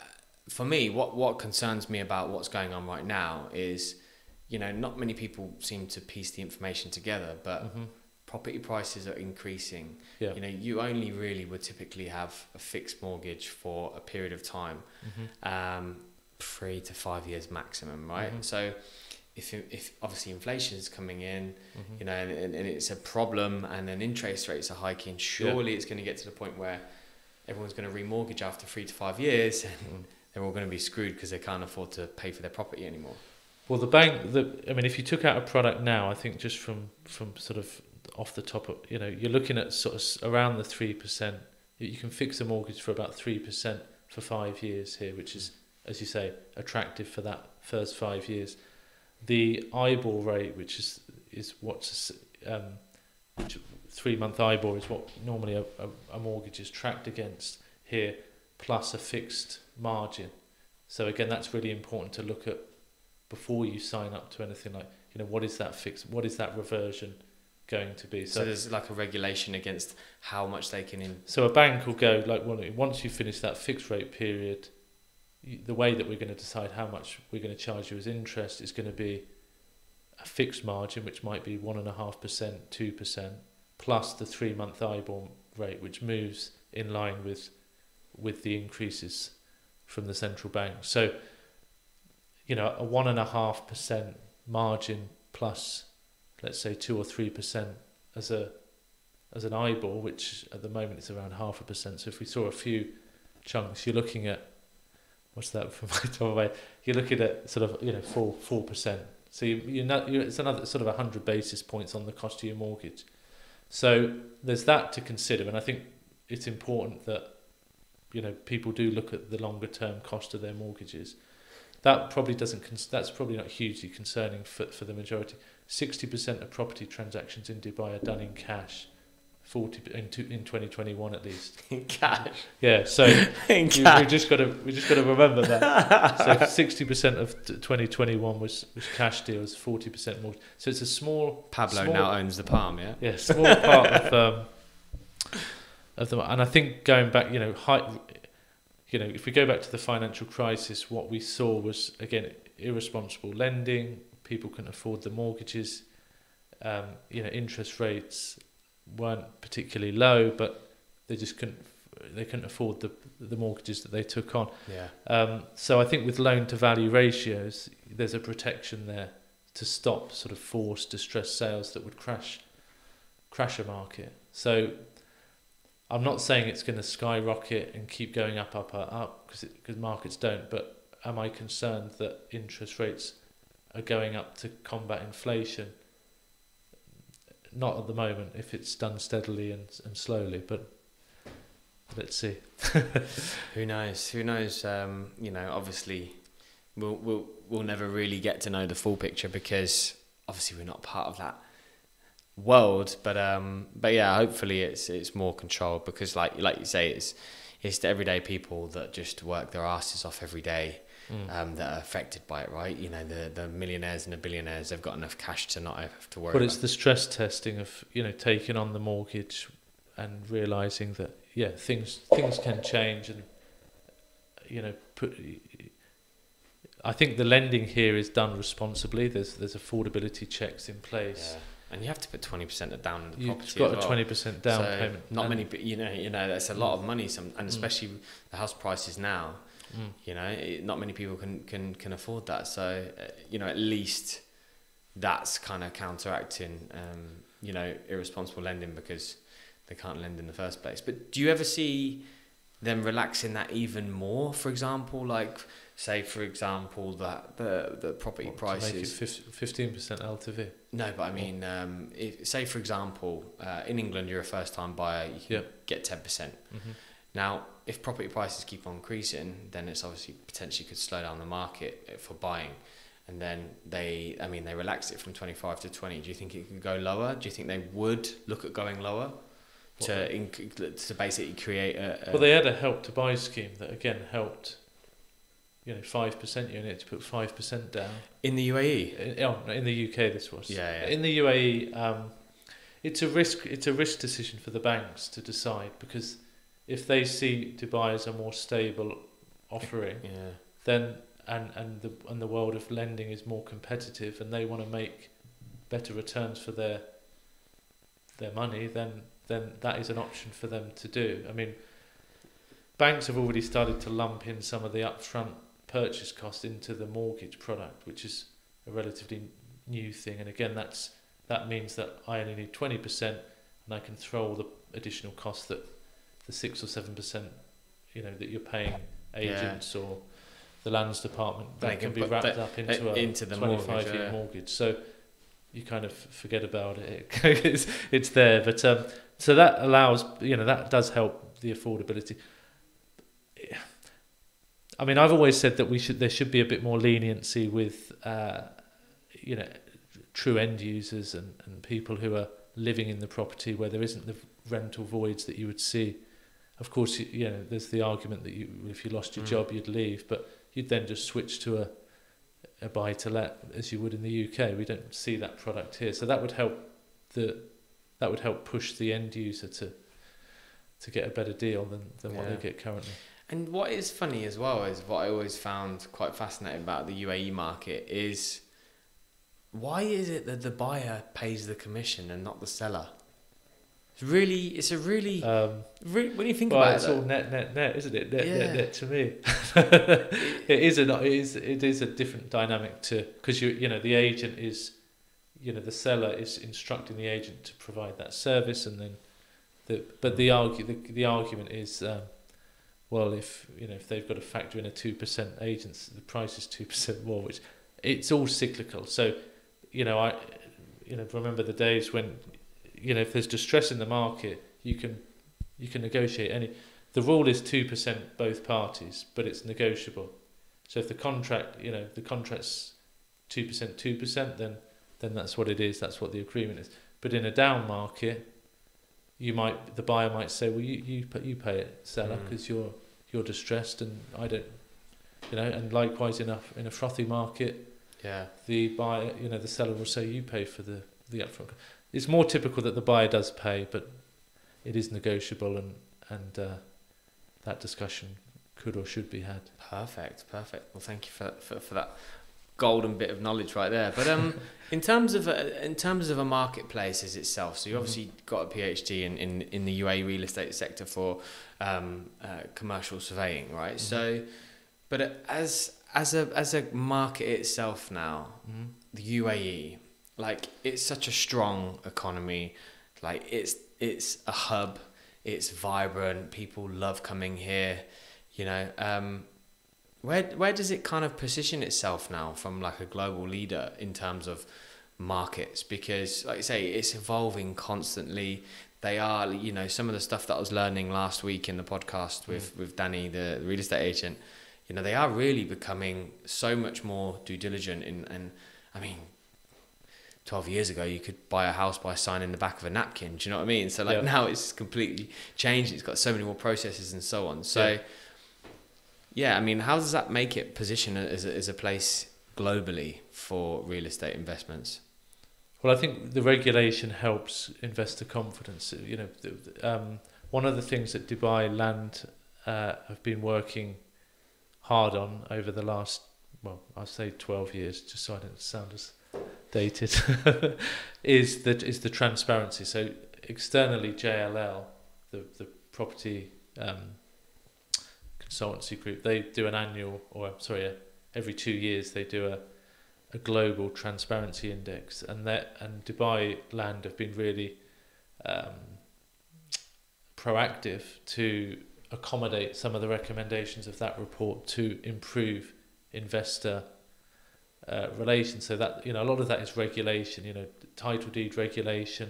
for me, what what concerns me about what's going on right now is, you know, not many people seem to piece the information together, but hmm property prices are increasing. Yeah. You know, you only really would typically have a fixed mortgage for a period of time, hmm um, three to five years maximum, right? Mhm. So, if if obviously inflation is coming in, hmm you know, and, and and it's a problem, and then interest rates are hiking, surely it's going to get to the point where everyone's going to remortgage after three to five years, and Mm. they're all going to be screwed because they can't afford to pay for their property anymore. Well, the bank, the I mean, if you took out a product now, I think just from from sort of off the top of, you know, you're looking at sort of around the three percent. You can fix a mortgage for about three percent for five years here, which is, as you say, attractive for that first five years. The IBOR rate, which is is what's um, which three month IBOR is what normally a, a, a mortgage is tracked against here, plus a fixed margin. So again, that's really important to look at before you sign up to anything like you know what is that fix what is that reversion going to be So, so there's like a regulation against how much they can in. so a bank will go like once you finish that fixed rate period the way that we're going to decide how much we're going to charge you as interest is going to be a fixed margin which might be one and a half percent two percent plus the three month IBOR rate which moves in line with with the increases from the central bank so you know a one and a half percent margin plus let's say two or three percent as a as an IBOR, which at the moment is around half a percent. So if we saw a few chunks, you're looking at what's that from my top of my? You're looking at sort of you know four four percent. So you you know you it's another sort of hundred basis points on the cost of your mortgage. So there's that to consider, and I think it's important that you know people do look at the longer term cost of their mortgages. That probably doesn't. That's probably not hugely concerning for for the majority. Sixty percent of property transactions in Dubai are done in cash. Forty in two, in twenty twenty one at least. In cash. Yeah, so in we, we just got to we just got to remember that. so sixty percent of twenty twenty one was was cash deals, forty percent mortgage. So it's a small Pablo small- now owns the palm, yeah? yeah, small part of um, of the, and I think going back, you know, high, you know, if we go back to the financial crisis, what we saw was again irresponsible lending. People couldn't afford the mortgages. Um, you know, interest rates weren't particularly low, but they just couldn't they couldn't afford the the mortgages that they took on. Yeah. Um, so I think with loan to value ratios, there's a protection there to stop sort of forced distressed sales that would crash crash a market. So I'm not saying it's going to skyrocket and keep going up, up, up, up because because markets don't. But am I concerned that interest rates are going up to combat inflation? Not at the moment. If it's done steadily and and slowly, but let's see. Who knows? Who knows? Um, you know, obviously, we'll we'll we'll never really get to know the full picture because obviously we're not part of that world. But um, but yeah, hopefully it's it's more controlled because like like you say, it's it's the everyday people that just work their asses off every day Mm. um, that are affected by it, right? You know, the the millionaires and the billionaires, they've got enough cash to not have to worry. But it's the stress testing of you know taking on the mortgage and realizing that yeah things things can change and you know put. I think the lending here is done responsibly. There's there's affordability checks in place. Yeah. And you have to put twenty percent down on the You've property. got a well. twenty percent down So payment. Not and- many, you know, you know, that's a lot of money. Some, and Mm. especially the house prices now. Mm. You know, it, not many people can can can afford that. So, uh, you know, at least that's kind of counteracting, um, you know, irresponsible lending because they can't lend in the first place. But do you ever see them relaxing that even more? For example, like say, for example, that the the property What, to make it prices. fifteen percent LTV. No, but I mean, um, if, say for example, uh, in England, you're a first time buyer, you can Yeah. get ten percent. Mm-hmm. Now, if property prices keep on increasing, then it's obviously potentially could slow down the market for buying. And then they, I mean, they relaxed it from 25 to 20. Do you think it could go lower? Do you think they would look at going lower to inc- to basically create a, a Well, they had a help to buy scheme that again helped. You know, five percent unit to put five percent down. in the UAE? In, oh, in the UK, this was. Yeah, yeah. In the UAE, um, it's a risk. It's a risk decision for the banks to decide because if they see Dubai as a more stable offering, Yeah. then and and the and the world of lending is more competitive, and they want to make better returns for their their money, then then that is an option for them to do. I mean, banks have already started to lump in some of the upfront purchase cost into the mortgage product, which is a relatively new thing. And again, that's that means that I only need twenty percent, and I can throw all the additional costs that the six or seven percent, you know, that you're paying agents or the lands department They that can can be wrapped up into a into the 25 mortgage, year yeah. mortgage. So you kind of forget about it. it's, it's there, but um, so that allows you know that does help the affordability. I mean, I've always said that we should there should be a bit more leniency with uh, you know true end users and, and people who are living in the property where there isn't the rental voids that you would see. Of course, you, you know there's the argument that you if you lost your Mm. job you'd leave, but you'd then just switch to a a buy to let as you would in the UK. We don't see that product here, so that would help the that would help push the end user to to get a better deal than, than what Yeah. they get currently. And what is funny as well is what I always found quite fascinating about the UAE market is why is it that the buyer pays the commission and not the seller? It's really, it's a really, Um, really when you think well, about it's it. all net, net, net, isn't it? Net, Yeah. net, net to me. it is a it is it is a different dynamic to because you you know the agent is you know the seller is instructing the agent to provide that service and then the but the argue the, the argument is um, well if you know if they've got to factor in a two percent agents the price is two percent more which it's all cyclical so you know I you know remember the days when you know if there's distress in the market you can you can negotiate any the rule is 2% both parties but it's negotiable. So if the contract you know the contract's 2% 2% then then that's what it is that's what the agreement is. But in a down market you might the buyer might say well you you pay, you pay it seller Mm. because you're you're distressed and I don't you know and likewise in a in a frothy market yeah, the buyer, you know, the seller will say you pay for the the upfront. It's more typical that the buyer does pay, but it is negotiable, and and uh, that discussion could or should be had. perfect, perfect. Well, thank you for, for, for that golden bit of knowledge right there. But um, in terms of a, in terms of a marketplace as itself, so you Mhm. obviously got a PhD in, in, in the UAE real estate sector for um, uh, commercial surveying, right? Mhm. So, but as as a as a market itself now, Mm-hmm. the UAE, like it's such a strong economy, like it's it's a hub, it's vibrant, people love coming here, you know. Um, where where does it kind of position itself now from like a global leader in terms of markets? Because like I say, it's evolving constantly. They are, you know, some of the stuff that I was learning last week in the podcast with with Danny, the real estate agent. You know, they are really becoming so much more due diligent in and I mean, 12 years ago, you could buy a house by signing the back of a napkin. Do you know what I mean? So, like, Yeah. now it's completely changed. It's got so many more processes and so on. So, Yeah. yeah, I mean, how does that make it position as a, as a place globally for real estate investments? Well, I think the regulation helps investor confidence. You know, um, one of the things that Dubai Land uh, have been working hard on over the last, well, I'll say 12 years, just so I don't sound as dated, is that is the transparency. So externally, JLL, the the property um, consultancy group, they do an annual, or sorry, every two years they do a a global transparency index, and that and Dubai Land have been really um, proactive to accommodate some of the recommendations of that report to improve investor uh, relations. So that you know a lot of that is regulation. You know, title deed regulation.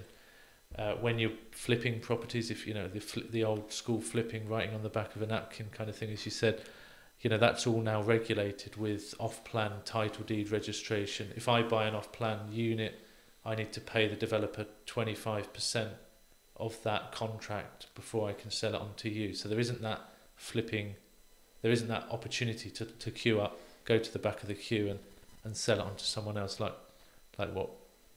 Uh, when you're flipping properties, if you know the fli the old school flipping, writing on the back of a napkin kind of thing, as you said, you know that's all now regulated with off-plan title deed registration. If I buy an off-plan unit, I need to pay the developer 25% of that contract before I can sell it on to you. So there isn't that flipping, there isn't that opportunity to, to queue up, go to the back of the queue and, and sell it on to someone else like like what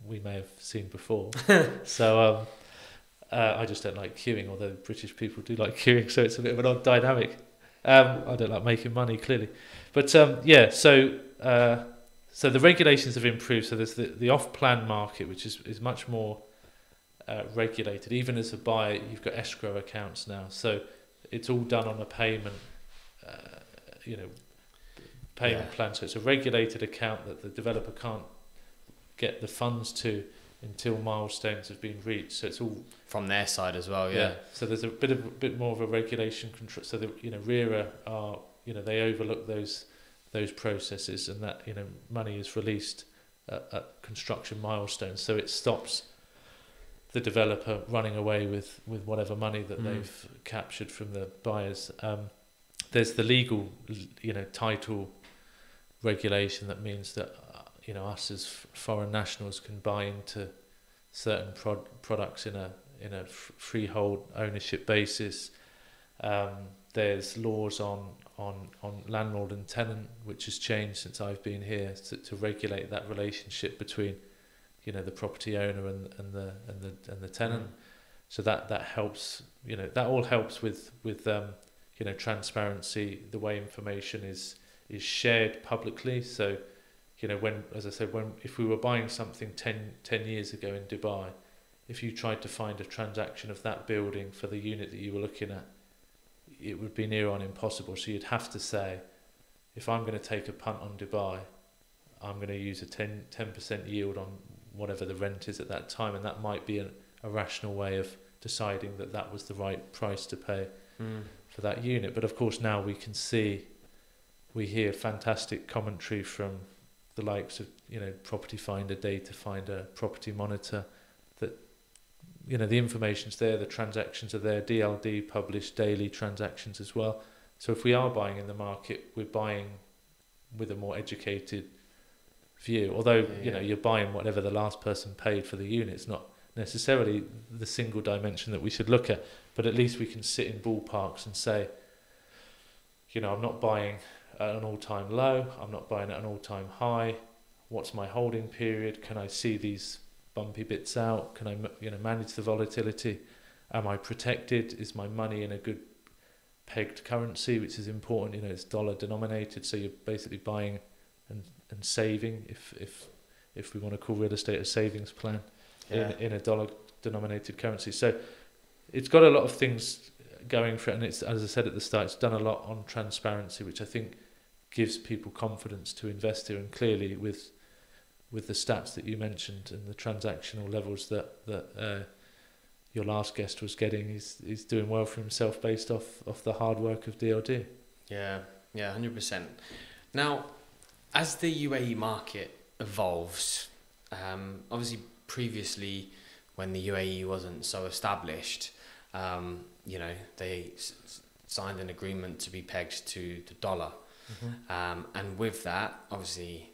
we may have seen before. so um, Uh, I just don't like queuing, although British people do like queuing, so it's a bit of an odd dynamic. Um, I don't like making money, clearly, but um, yeah. So uh, so the regulations have improved. So there's the, the off-plan market, which is is much more uh, regulated. Even as a buyer, you've got escrow accounts now, so it's all done on a payment, uh, you know, payment Yeah. plan. So it's a regulated account that the developer can't get the funds to until milestones have been reached. So it's all From their side as well, yeah. yeah. So there's a bit of a bit more of a regulation control. So the you know RERA are you know they overlook those those processes and that you know money is released at, at construction milestones. So it stops the developer running away with with whatever money that Mm. they've captured from the buyers. Um, there's the legal you know title regulation that means that you know us as foreign nationals can buy into certain prod- products in a in a f- freehold ownership basis. Um, there's laws on, on, on landlord and tenant, which has changed since I've been here to, to regulate that relationship between, you know, the property owner and, and the and the and the tenant. So that that helps. You know, that all helps with with um, you know transparency, the way information is is shared publicly. So, you know, when as I said, when if we were buying something 10, 10 years ago in Dubai, if you tried to find a transaction of that building for the unit that you were looking at, it would be near on impossible. So you'd have to say, if I'm going to take a punt on Dubai, I'm going to use a 10 percent yield on whatever the rent is at that time, and that might be a, a rational way of deciding that that was the right price to pay Mm. for that unit. But of course, now we can see, we hear fantastic commentary from the likes of you know Property Finder, Data Finder, Property Monitor, that you know the information's there, the transactions are there. DLD published daily transactions as well. So if we are buying in the market, we're buying with a more educated view. Although Yeah, you know yeah. you're buying whatever the last person paid for the unit. It's not necessarily the single dimension that we should look at, but at least we can sit in ballparks and say, you know, I'm not buying at an all-time low. I'm not buying at an all-time high. What's my holding period? Can I see these bumpy bits out? Can I, you know, manage the volatility? Am I protected? Is my money in a good pegged currency, which is important? You know, it's dollar denominated, so you're basically buying and, and saving. If if if we want to call real estate a savings plan Yeah. in, in a dollar denominated currency. So it's got a lot of things going for it. And it's, as I said at the start, it's done a lot on transparency, which I think gives people confidence to invest here. And clearly with, with the stats that you mentioned and the transactional levels that, that, uh, your last guest was getting, he's, he's doing well for himself based off, off the hard work of DLD. Yeah, yeah, hundred percent. Now, as the UAE market evolves, um, obviously previously when the UAE wasn't so established, um, you know, they signed an agreement to be pegged to the dollar, um, and with that, obviously,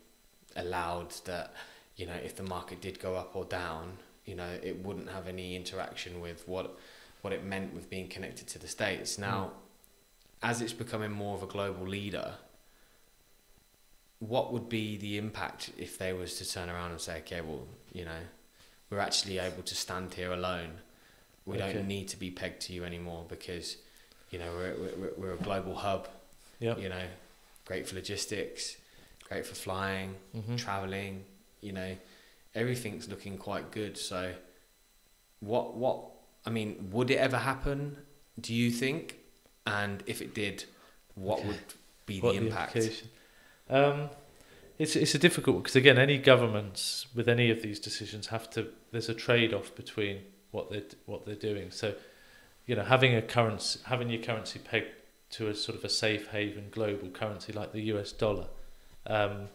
allowed that you know if the market did go up or down, you know, it wouldn't have any interaction with what what it meant with being connected to the states. Now, as it's becoming more of a global leader, what would be the impact if they was to turn around and say, okay, well, you know, we're actually able to stand here alone. We Okay. don't need to be pegged to you anymore because, you know, we're we're, we're a global hub. Yeah. You know, great for logistics, great for flying, Mm-hmm. traveling. You know, everything's looking quite good. So, what what I mean, would it ever happen? Do you think? And if it did, what would be what the impact? Um, it's it's a difficult because again, any governments with any of these decisions have to. There's a trade off between what they what they're doing. So, you know, having a currency, having your currency pegged to a sort of a safe haven global currency like the US dollar. Um,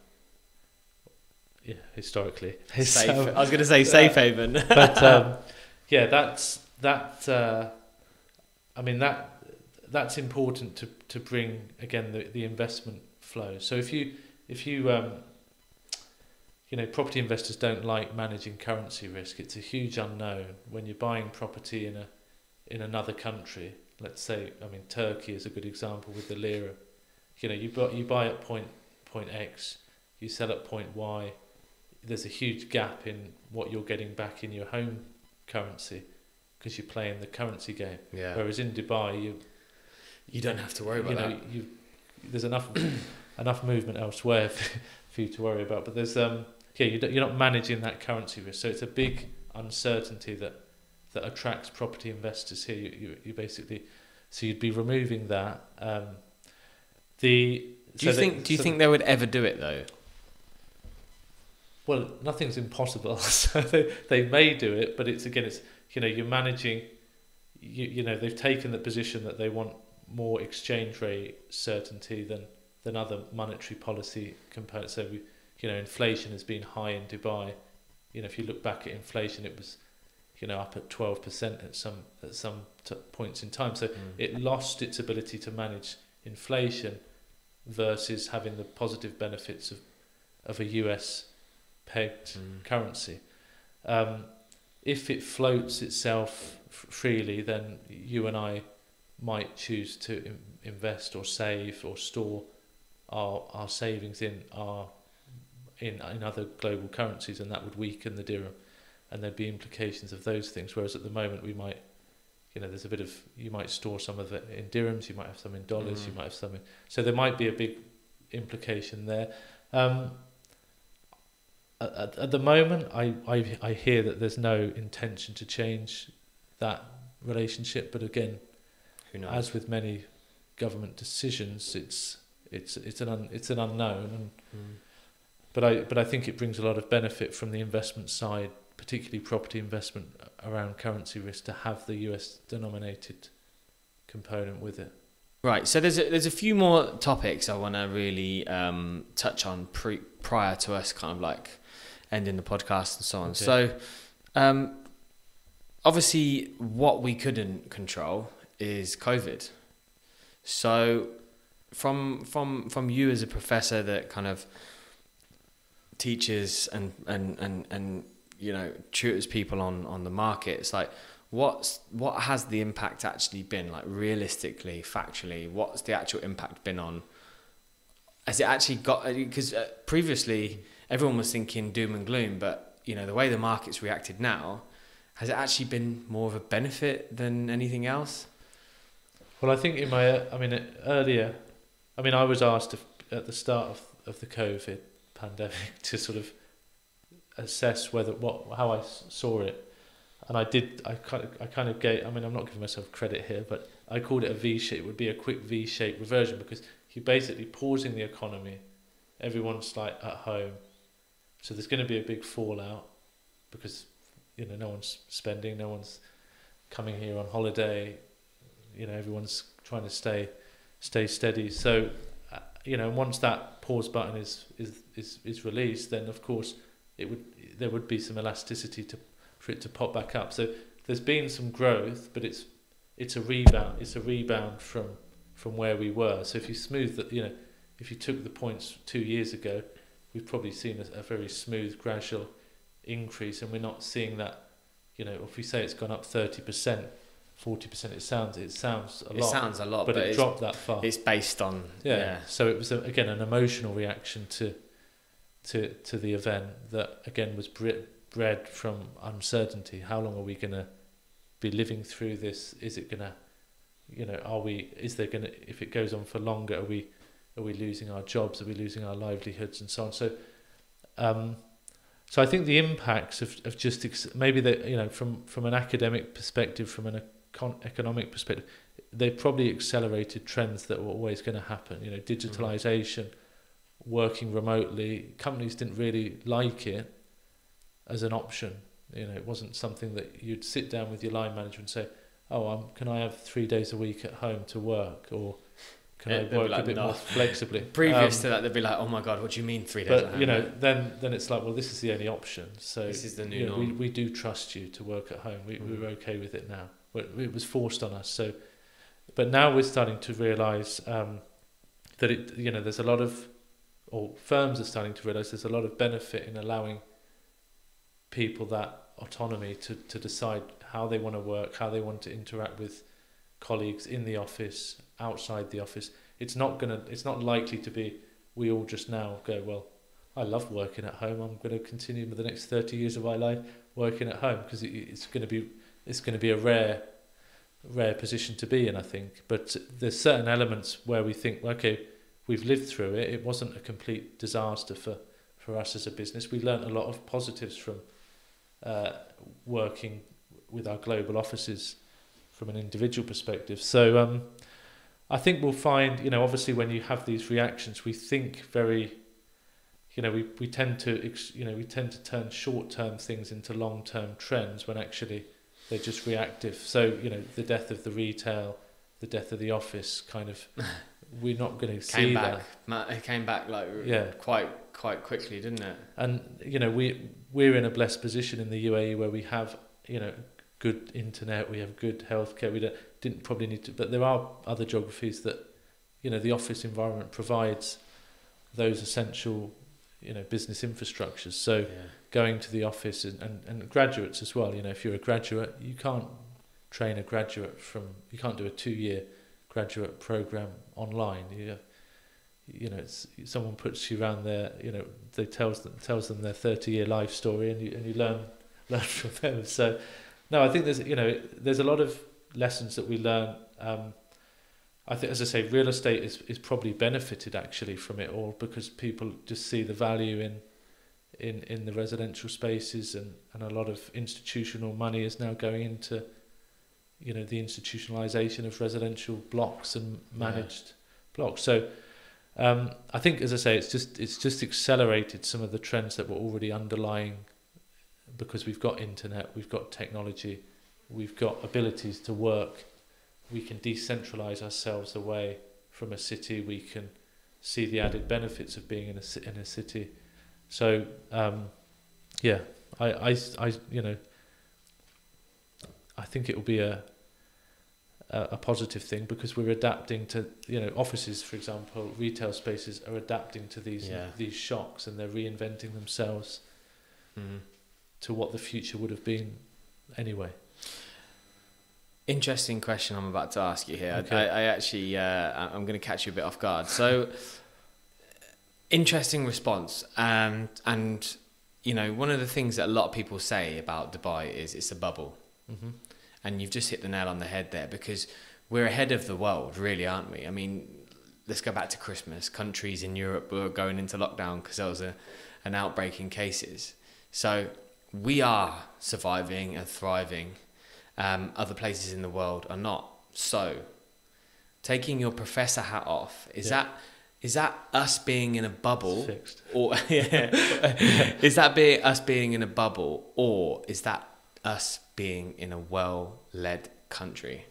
yeah, historically, Safe. um, I was going to say safe haven. but um, yeah, that's that. Uh, I mean that that's important to to bring again the the investment flow. So if you if you um, you know property investors don't like managing currency risk. It's a huge unknown when you're buying property in a in another country. Let's say I mean Turkey is a good example with the lira. You know you buy you buy at point point X, you sell at point Y. There's a huge gap in what you're getting back in your home currency. because you're playing the currency game. Yeah. Whereas in Dubai, you You don't have to worry about you know that. you there's enough enough movement elsewhere for, for you to worry about. But there's um yeah you you're not managing that currency risk, so it's a big uncertainty that that attracts property investors here. You you, you basically so you'd be removing that. Um, the Do you so think? the- do you so think they would ever do it though? Well, nothing's impossible. So they, they may do it, but it's again, it's you know, you're managing. You you know, they've taken the position that they want more exchange rate certainty than than other monetary policy components. So we, you know, inflation has been high in Dubai. You know, if you look back at inflation, it was, you know, up at twelve percent at some at some t- points in time. So it lost its ability to manage inflation versus having the positive benefits of of a US pegged Mm. currency. Um, if it floats itself f- freely, then you and I might choose to Im- invest or save or store our our savings in our in in other global currencies, and that would weaken the dirham, and there'd be implications of those things. Whereas at the moment, we might, you know, there's a bit of you might store some of it in dirhams, you might have some in dollars, you Mm. might have some in, so there might be a big implication there. Um, at, at, the moment, I, I I hear that there's no intention to change that relationship, but again, Who knows? as with many government decisions, it's it's it's an un, it's an unknown, and Mm. but I but I think it brings a lot of benefit from the investment side, particularly property investment around currency risk, to have the US denominated component with it. Right. So there's a, there's a few more topics I want to really um, touch on pre, prior to us kind of like ending the podcast and so on. Okay. So um, obviously, what we couldn't control is COVID. So from from from you as a professor that kind of teaches and and and and you know tutors people on on the market, it's like what's what has the impact actually been like realistically factually? What's the actual impact been on has it actually got because uh, previously everyone was thinking doom and gloom but you know the way the market's reacted now has it actually been more of a benefit than anything else? Well, I think in my, I mean, uh, earlier, I mean, I was asked if, at the start of, of the COVID pandemic to sort of assess whether what how I saw it, and I did. I kind of, I kind of gave. I mean, I'm not giving myself credit here, but I called it a V shape. It would be a quick V shape reversion because you're basically pausing the economy. Everyone's like at home, so there's going to be a big fallout because you know no one's spending, no one's coming here on holiday you know everyone's trying to stay stay steady so uh, you know once that pause button is is is is released then of course it would there would be some elasticity to for it to pop back up. So there's been some growth but it's it's a rebound it's a rebound from from where we were. So if you smooth that you know if you took the points 2 years ago we've probably seen a, a very smooth gradual increase and we're not seeing that you know if we say it's gone up 30% 40% it sounds it sounds a it lot sounds a lot but, but, it dropped that far. it's based on yeah. yeah, so it was a, again an emotional reaction to to to the event that again was bred from uncertainty. How long are we going to be living through this? Is it going to you know are we is there going to if it goes on for longer are we are we losing our jobs? Are we losing our livelihoods and so on? So um so I think the impacts of, of just ex- maybe that you know from from an academic perspective from an econ- economic perspective they've probably accelerated trends that were always going to happen. You know, digitalization, working remotely. Companies didn't really like it as an option. You know, it wasn't something that you'd sit down with your line manager and say, "Oh, um, can I have three days a week at home to work, or can Yeah, I work like, a bit "No." more flexibly?" previous Um, to that they'd be like oh my god what do you mean three days at but you know, then then it's like, well, this is the only option. So This is the new you know, we norm. we do trust you to work at home. We Mm. we're okay with it now. It was forced on us. So, but now we're starting to realise um, that it you know there's a lot of or firms are starting to realise there's a lot of benefit in allowing people that autonomy to to decide how they want to work, how they want to interact with colleagues in the office, outside the office. It's not gonna. It's not likely to be. We all just now go well. I love working at home. I'm going to continue for the next thirty years of my life working at home because it, it's going to be it's going to be a rare rare position to be in, I think. But there's certain elements where we think, okay, we've lived through it. It wasn't a complete disaster for, for us as a business. We learnt a lot of positives from uh, working with our global offices from an individual perspective. So um, I think we'll find, you know, obviously when you have these reactions, we think very, you know, we, we tend to, you know, we tend to turn short-term things into long-term trends when actually they're just reactive. So, you know, the death of the retail, the death of the office kind of, we're not going to see back. that. It came back like yeah. quite quite quickly, didn't it? And, you know, we, we're in a blessed position in the UAE where we have, you know, good internet, we have good healthcare. We don't, didn't probably need to, but there are other geographies that, you know, the office environment provides those essential, you know, business infrastructures. So yeah. going to the office and, and, and graduates as well, you know, if you're a graduate, you can't train a graduate from, you can't do a two year graduate program online. You, you know, it's, someone puts you around there, you know, they tells them, tells them their 30 year life story and you, and you learn, learn from them. So, no, I think there's you know there's a lot of lessons that we learn. Um, I think, as I say, real estate is is probably benefited actually from it all because people just see the value in in in the residential spaces and and a lot of institutional money is now going into you know the institutionalization of residential blocks and managed yeah. blocks. So. Um, I think, as I say, it's just it's just accelerated some of the trends that were already underlying because we've got internet, we've got technology, we've got abilities to work, we can decentralize ourselves away from a city, we can see the added benefits of being in a, in a city. So, um, yeah, I, I, I, you know, I think it will be a, a, a positive thing because we're adapting to, you know, offices, for example, retail spaces are adapting to these, yeah. these shocks and they're reinventing themselves. Mm to what the future would have been anyway? Interesting question I'm about to ask you here. Okay. I, I actually, uh, I'm going to catch you a bit off guard. So, interesting response. Um, and, you know, one of the things that a lot of people say about Dubai is it's a bubble. Mm-hmm. And you've just hit the nail on the head there because we're ahead of the world, really, aren't we? I mean, let's go back to Christmas. Countries in Europe were going into lockdown because there was a, an outbreak in cases. So we are surviving and thriving. Um, other places in the world are not. So, taking your professor hat off is yeah. that is that us being in a bubble, or yeah, is that being us being in a bubble, or is that us being in a well-led country?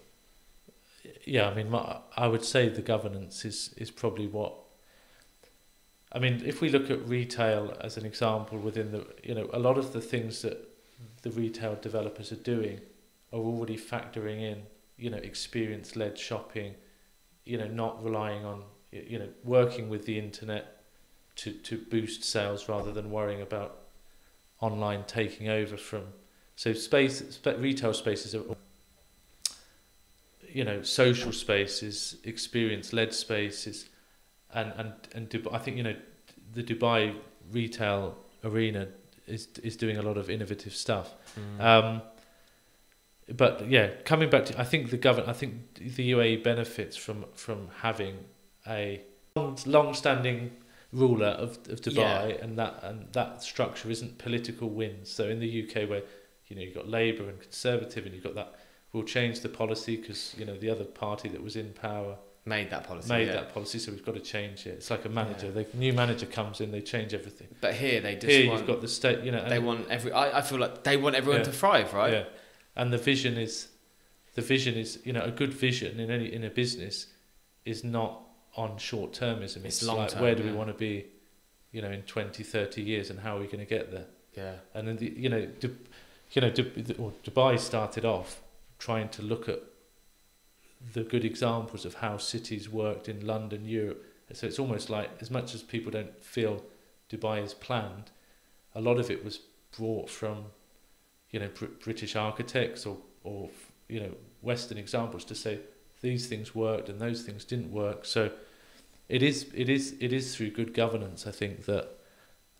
Yeah, I mean, my, I would say the governance is is probably what I mean, if we look at retail as an example within the, you know, a lot of the things that the retail developers are doing are already factoring in, you know, experience-led shopping, you know, not relying on, you know, working with the internet to, to boost sales rather than worrying about online taking over from. So space, retail spaces are, you know, social spaces, experience-led spaces and and and Dubai, I think you know the Dubai retail arena is is doing a lot of innovative stuff. Mm. Um, but yeah, coming back to I think the government, I think the UAE benefits from from having a long-standing ruler of of Dubai, yeah. and that and that structure isn't political wins. So in the UK, where you know you've got Labour and Conservative, and you've got that, We'll change the policy because you know the other party that was in power made that policy. Made yeah. that policy, so we've got to change it. It's like a manager. Yeah. The new manager comes in, they change everything. But here they just here want, you've got the state. You know, they want every. I, I feel like they want everyone yeah. to thrive, right? Yeah, and the vision is, the vision is you know a good vision in any in a business, is not on short termism. It's, it's long like term, where do we want to be, you know, in 20, 30 years, and how are we going to get there? Yeah, and then the, you know, you know, Dubai started off trying to look at the good examples of how cities worked in London, Europe. So it's almost like, as much as people don't feel Dubai is planned, a lot of it was brought from, you know, Br- British architects or, or, you know, Western examples to say these things worked and those things didn't work. So it is, it is, it is through good governance, I think, that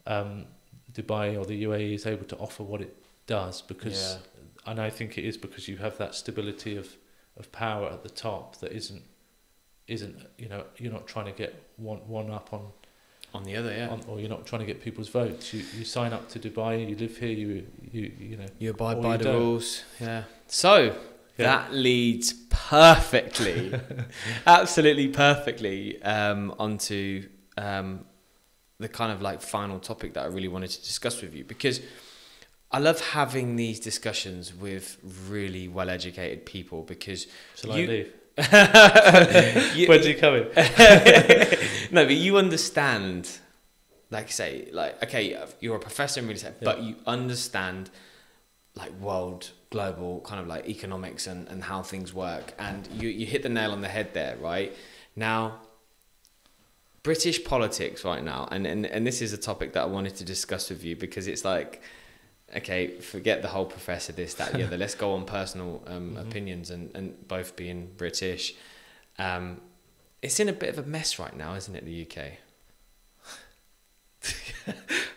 um, Dubai or the UAE is able to offer what it does because, and I think it is because you have that stability of of power at the top that isn't isn't you know you're not trying to get one one up on On the other, yeah. on, or you're not trying to get people's votes. You you sign up to Dubai, you live here, you you you know. You abide by you the don't. rules. Yeah. So Yeah. that leads perfectly, absolutely perfectly, um, onto um, the kind of like final topic that I really wanted to discuss with you because I love having these discussions with really well educated people because Shall You- I leave? you, When's he coming? no, but you understand, like say, like okay, you're a professor in real estate, but you understand like world, global kind of like economics and, and how things work, and you you hit the nail on the head there, right? Now, British politics right now, and and and this is a topic that I wanted to discuss with you because it's like. Okay, forget the whole professor this that the other. Let's go on personal um, Mhm. opinions and, and both being British. Um, it's in a bit of a mess right now, isn't it? The UK.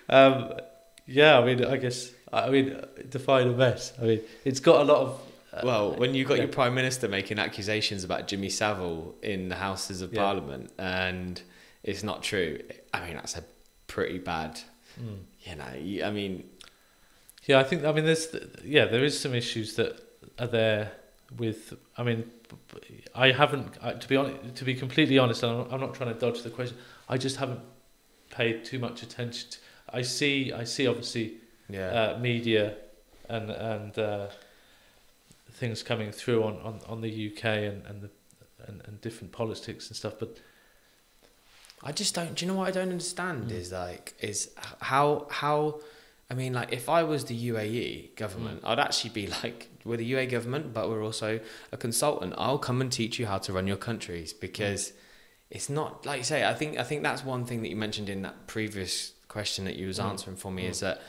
Um, yeah, I mean, I guess I mean define a mess. I mean, it's got a lot of. uh, Well, when you got yeah. your prime minister making accusations about Jimmy Savile in the Houses of Yeah. Parliament, and it's not true. I mean, that's a pretty bad. Mm. You know, I mean, Yeah, I think I mean there's yeah there is some issues that are there with I mean I haven't to be honest to be completely honest and I'm I'm not trying to dodge the question I just haven't paid too much attention to, I see I see obviously yeah, uh, media and and uh, things coming through on, on, on the UK and and the and, and different politics and stuff but I just don't. Do you know what I don't understand? Mm. Is like is how how. I mean, like, if I was the UAE government, Mm. I'd actually be like, we're the UAE government, but we're also a consultant. I'll come and teach you how to run your countries because it's not like you say. I think I think that's one thing that you mentioned in that previous question that you was Mm. answering for me Mm. is that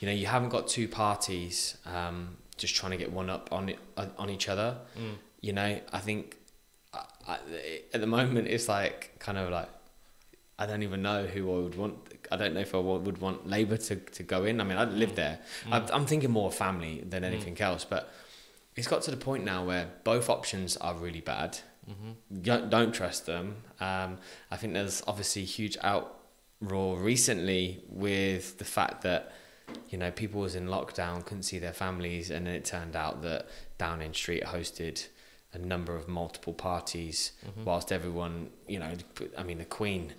you know you haven't got two parties um, just trying to get one up on on each other. mm, You know, I think I, I, at the moment it's like kind of like I don't even know who I would want. I don't know if I would want Labour to, to go in. I mean, I live Mm. there. mm, I'm, thinking more of family than Mm. anything else. But it's got to the point now where both options are really bad. mhm, Don't, don't trust them. Um, I think there's obviously huge outroar recently with the fact that you know people was in lockdown, couldn't see their families, and then it turned out that Downing Street hosted a number of multiple parties, mhm. whilst everyone, you know, I mean, the Queen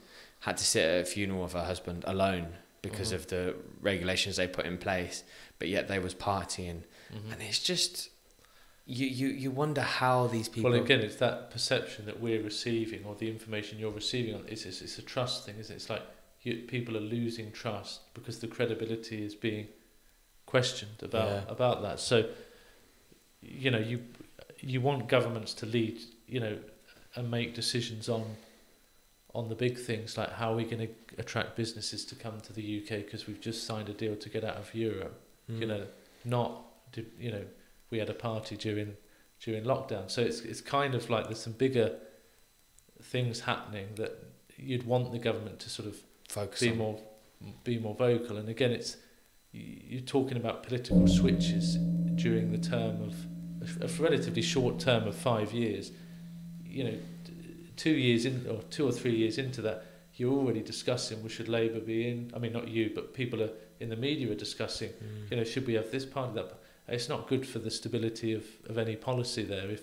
had to sit at a funeral of her husband alone because Mhm. of the regulations they put in place, but yet they was partying, Mhm. and it's just. You, you, you wonder how these people Well, again, it's that perception that we're receiving, or the information you're receiving. On it's it's, it's a trust thing, isn't it? It's like you, people are losing trust because the credibility is being questioned about Yeah. about that. So, you know, you you want governments to lead, you know, and make decisions on on the big things like how are we going to attract businesses to come to the UK because we've just signed a deal to get out of Europe Mm. you know, not you know, we had a party during during lockdown. So it's it's kind of like there's some bigger things happening that you'd want the government to sort of focus be on. more be more vocal. And again, it's you're talking about political switches during the term of a, relatively short term of five years. You know, two years in or two or three years into that, you're already discussing well, should Labour be in? I mean, not you, but people are in the media are discussing Mm. you know, should we have this part of that? It's not good for the stability of, of any policy there. If,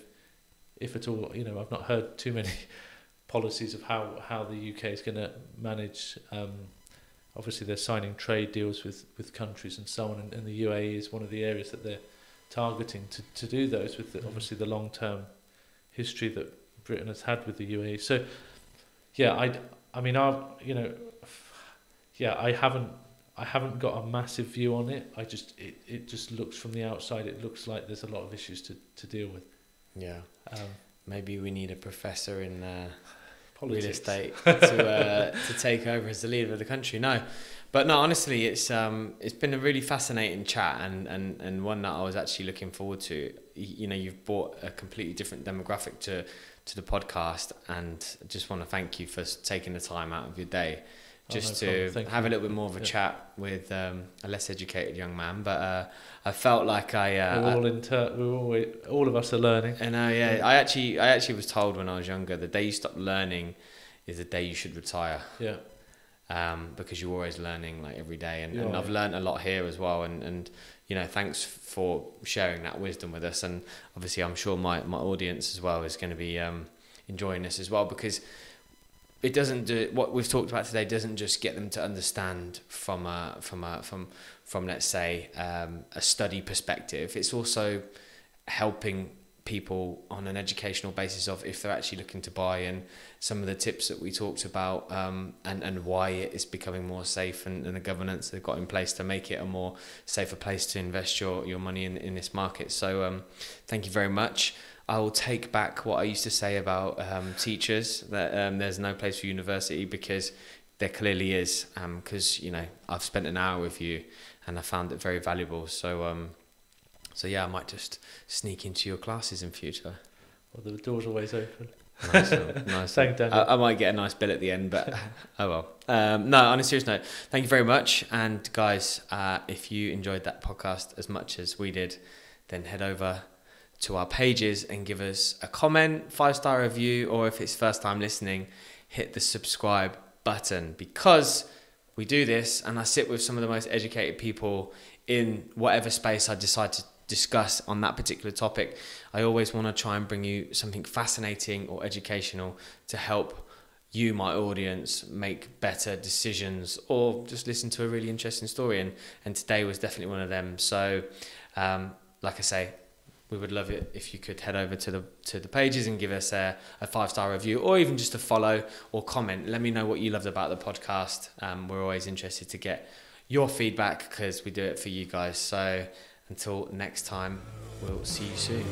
if at all, you know, I've not heard too many policies of how, how the UK is going to manage. Um, obviously, they're signing trade deals with, with countries and so on, and, and the UAE is one of the areas that they're targeting to, to do those with the, Mhm. obviously the long term history that Britain has had with the UAE. So, yeah, I, I mean, I, you know, yeah, I haven't I haven't got a massive view on it. I just it, it just looks from the outside. It looks like there's a lot of issues to, to deal with. Yeah. Um, Maybe we need a professor in uh, real estate to uh, to take over as the leader of the country. No, but no, honestly, it's um it's been a really fascinating chat and and and one that I was actually looking forward to. You know, you've brought a completely different demographic to to the podcast, and I just want to thank you for taking the time out of your day just Oh, no to have you. a little bit more of a Yeah. chat with um, a less educated young man. But uh, I felt like I. Uh, we're all inter- we're all, all of us are learning. And uh, yeah, I actually, I actually was told when I was younger, the day you stop learning is the day you should retire, Yeah, um, because you're always learning like every day. And, and I've yeah. learned a lot here as well. And, and you know, thanks for sharing that wisdom with us. And obviously, I'm sure my, my audience as well is going to be um, enjoying this as well because it doesn't do what we've talked about today doesn't just get them to understand from a from a from from let's say um, a study perspective. It's also helping people on an educational basis of if they're actually looking to buy and some of the tips that we talked about um, and, and why it is becoming more safe and, and the governance they've got in place to make it a more safer place to invest your, your money in, in this market. So um, thank you very much. I will take back what I used to say about um, teachers that um, there's no place for university because there clearly is because you know I've spent an hour with you and I found it very valuable. So um, so yeah, I might just sneak into your classes in future. well, the door's always open. Nice, one, nice. Thank one. Daniel. I, I might get a nice bill at the end, but oh well. Um, no, on a serious note, thank you very much. And guys, uh, if you enjoyed that podcast as much as we did, then head over to our pages and give us a comment, five star review, or if it's first time listening, hit the subscribe button because we do this and I sit with some of the most educated people in whatever space I decide to discuss on that particular topic. I always want to try and bring you something fascinating or educational to help you, my audience, make better decisions or just listen to a really interesting story. And, and today was definitely one of them. So, um, like I say, we would love it if you could head over to the to the pages and give us a, a five star review or even just a follow or comment. Let me know what you loved about the podcast. Um, we're always interested to get your feedback because we do it for you guys. So until next time, we'll see you soon.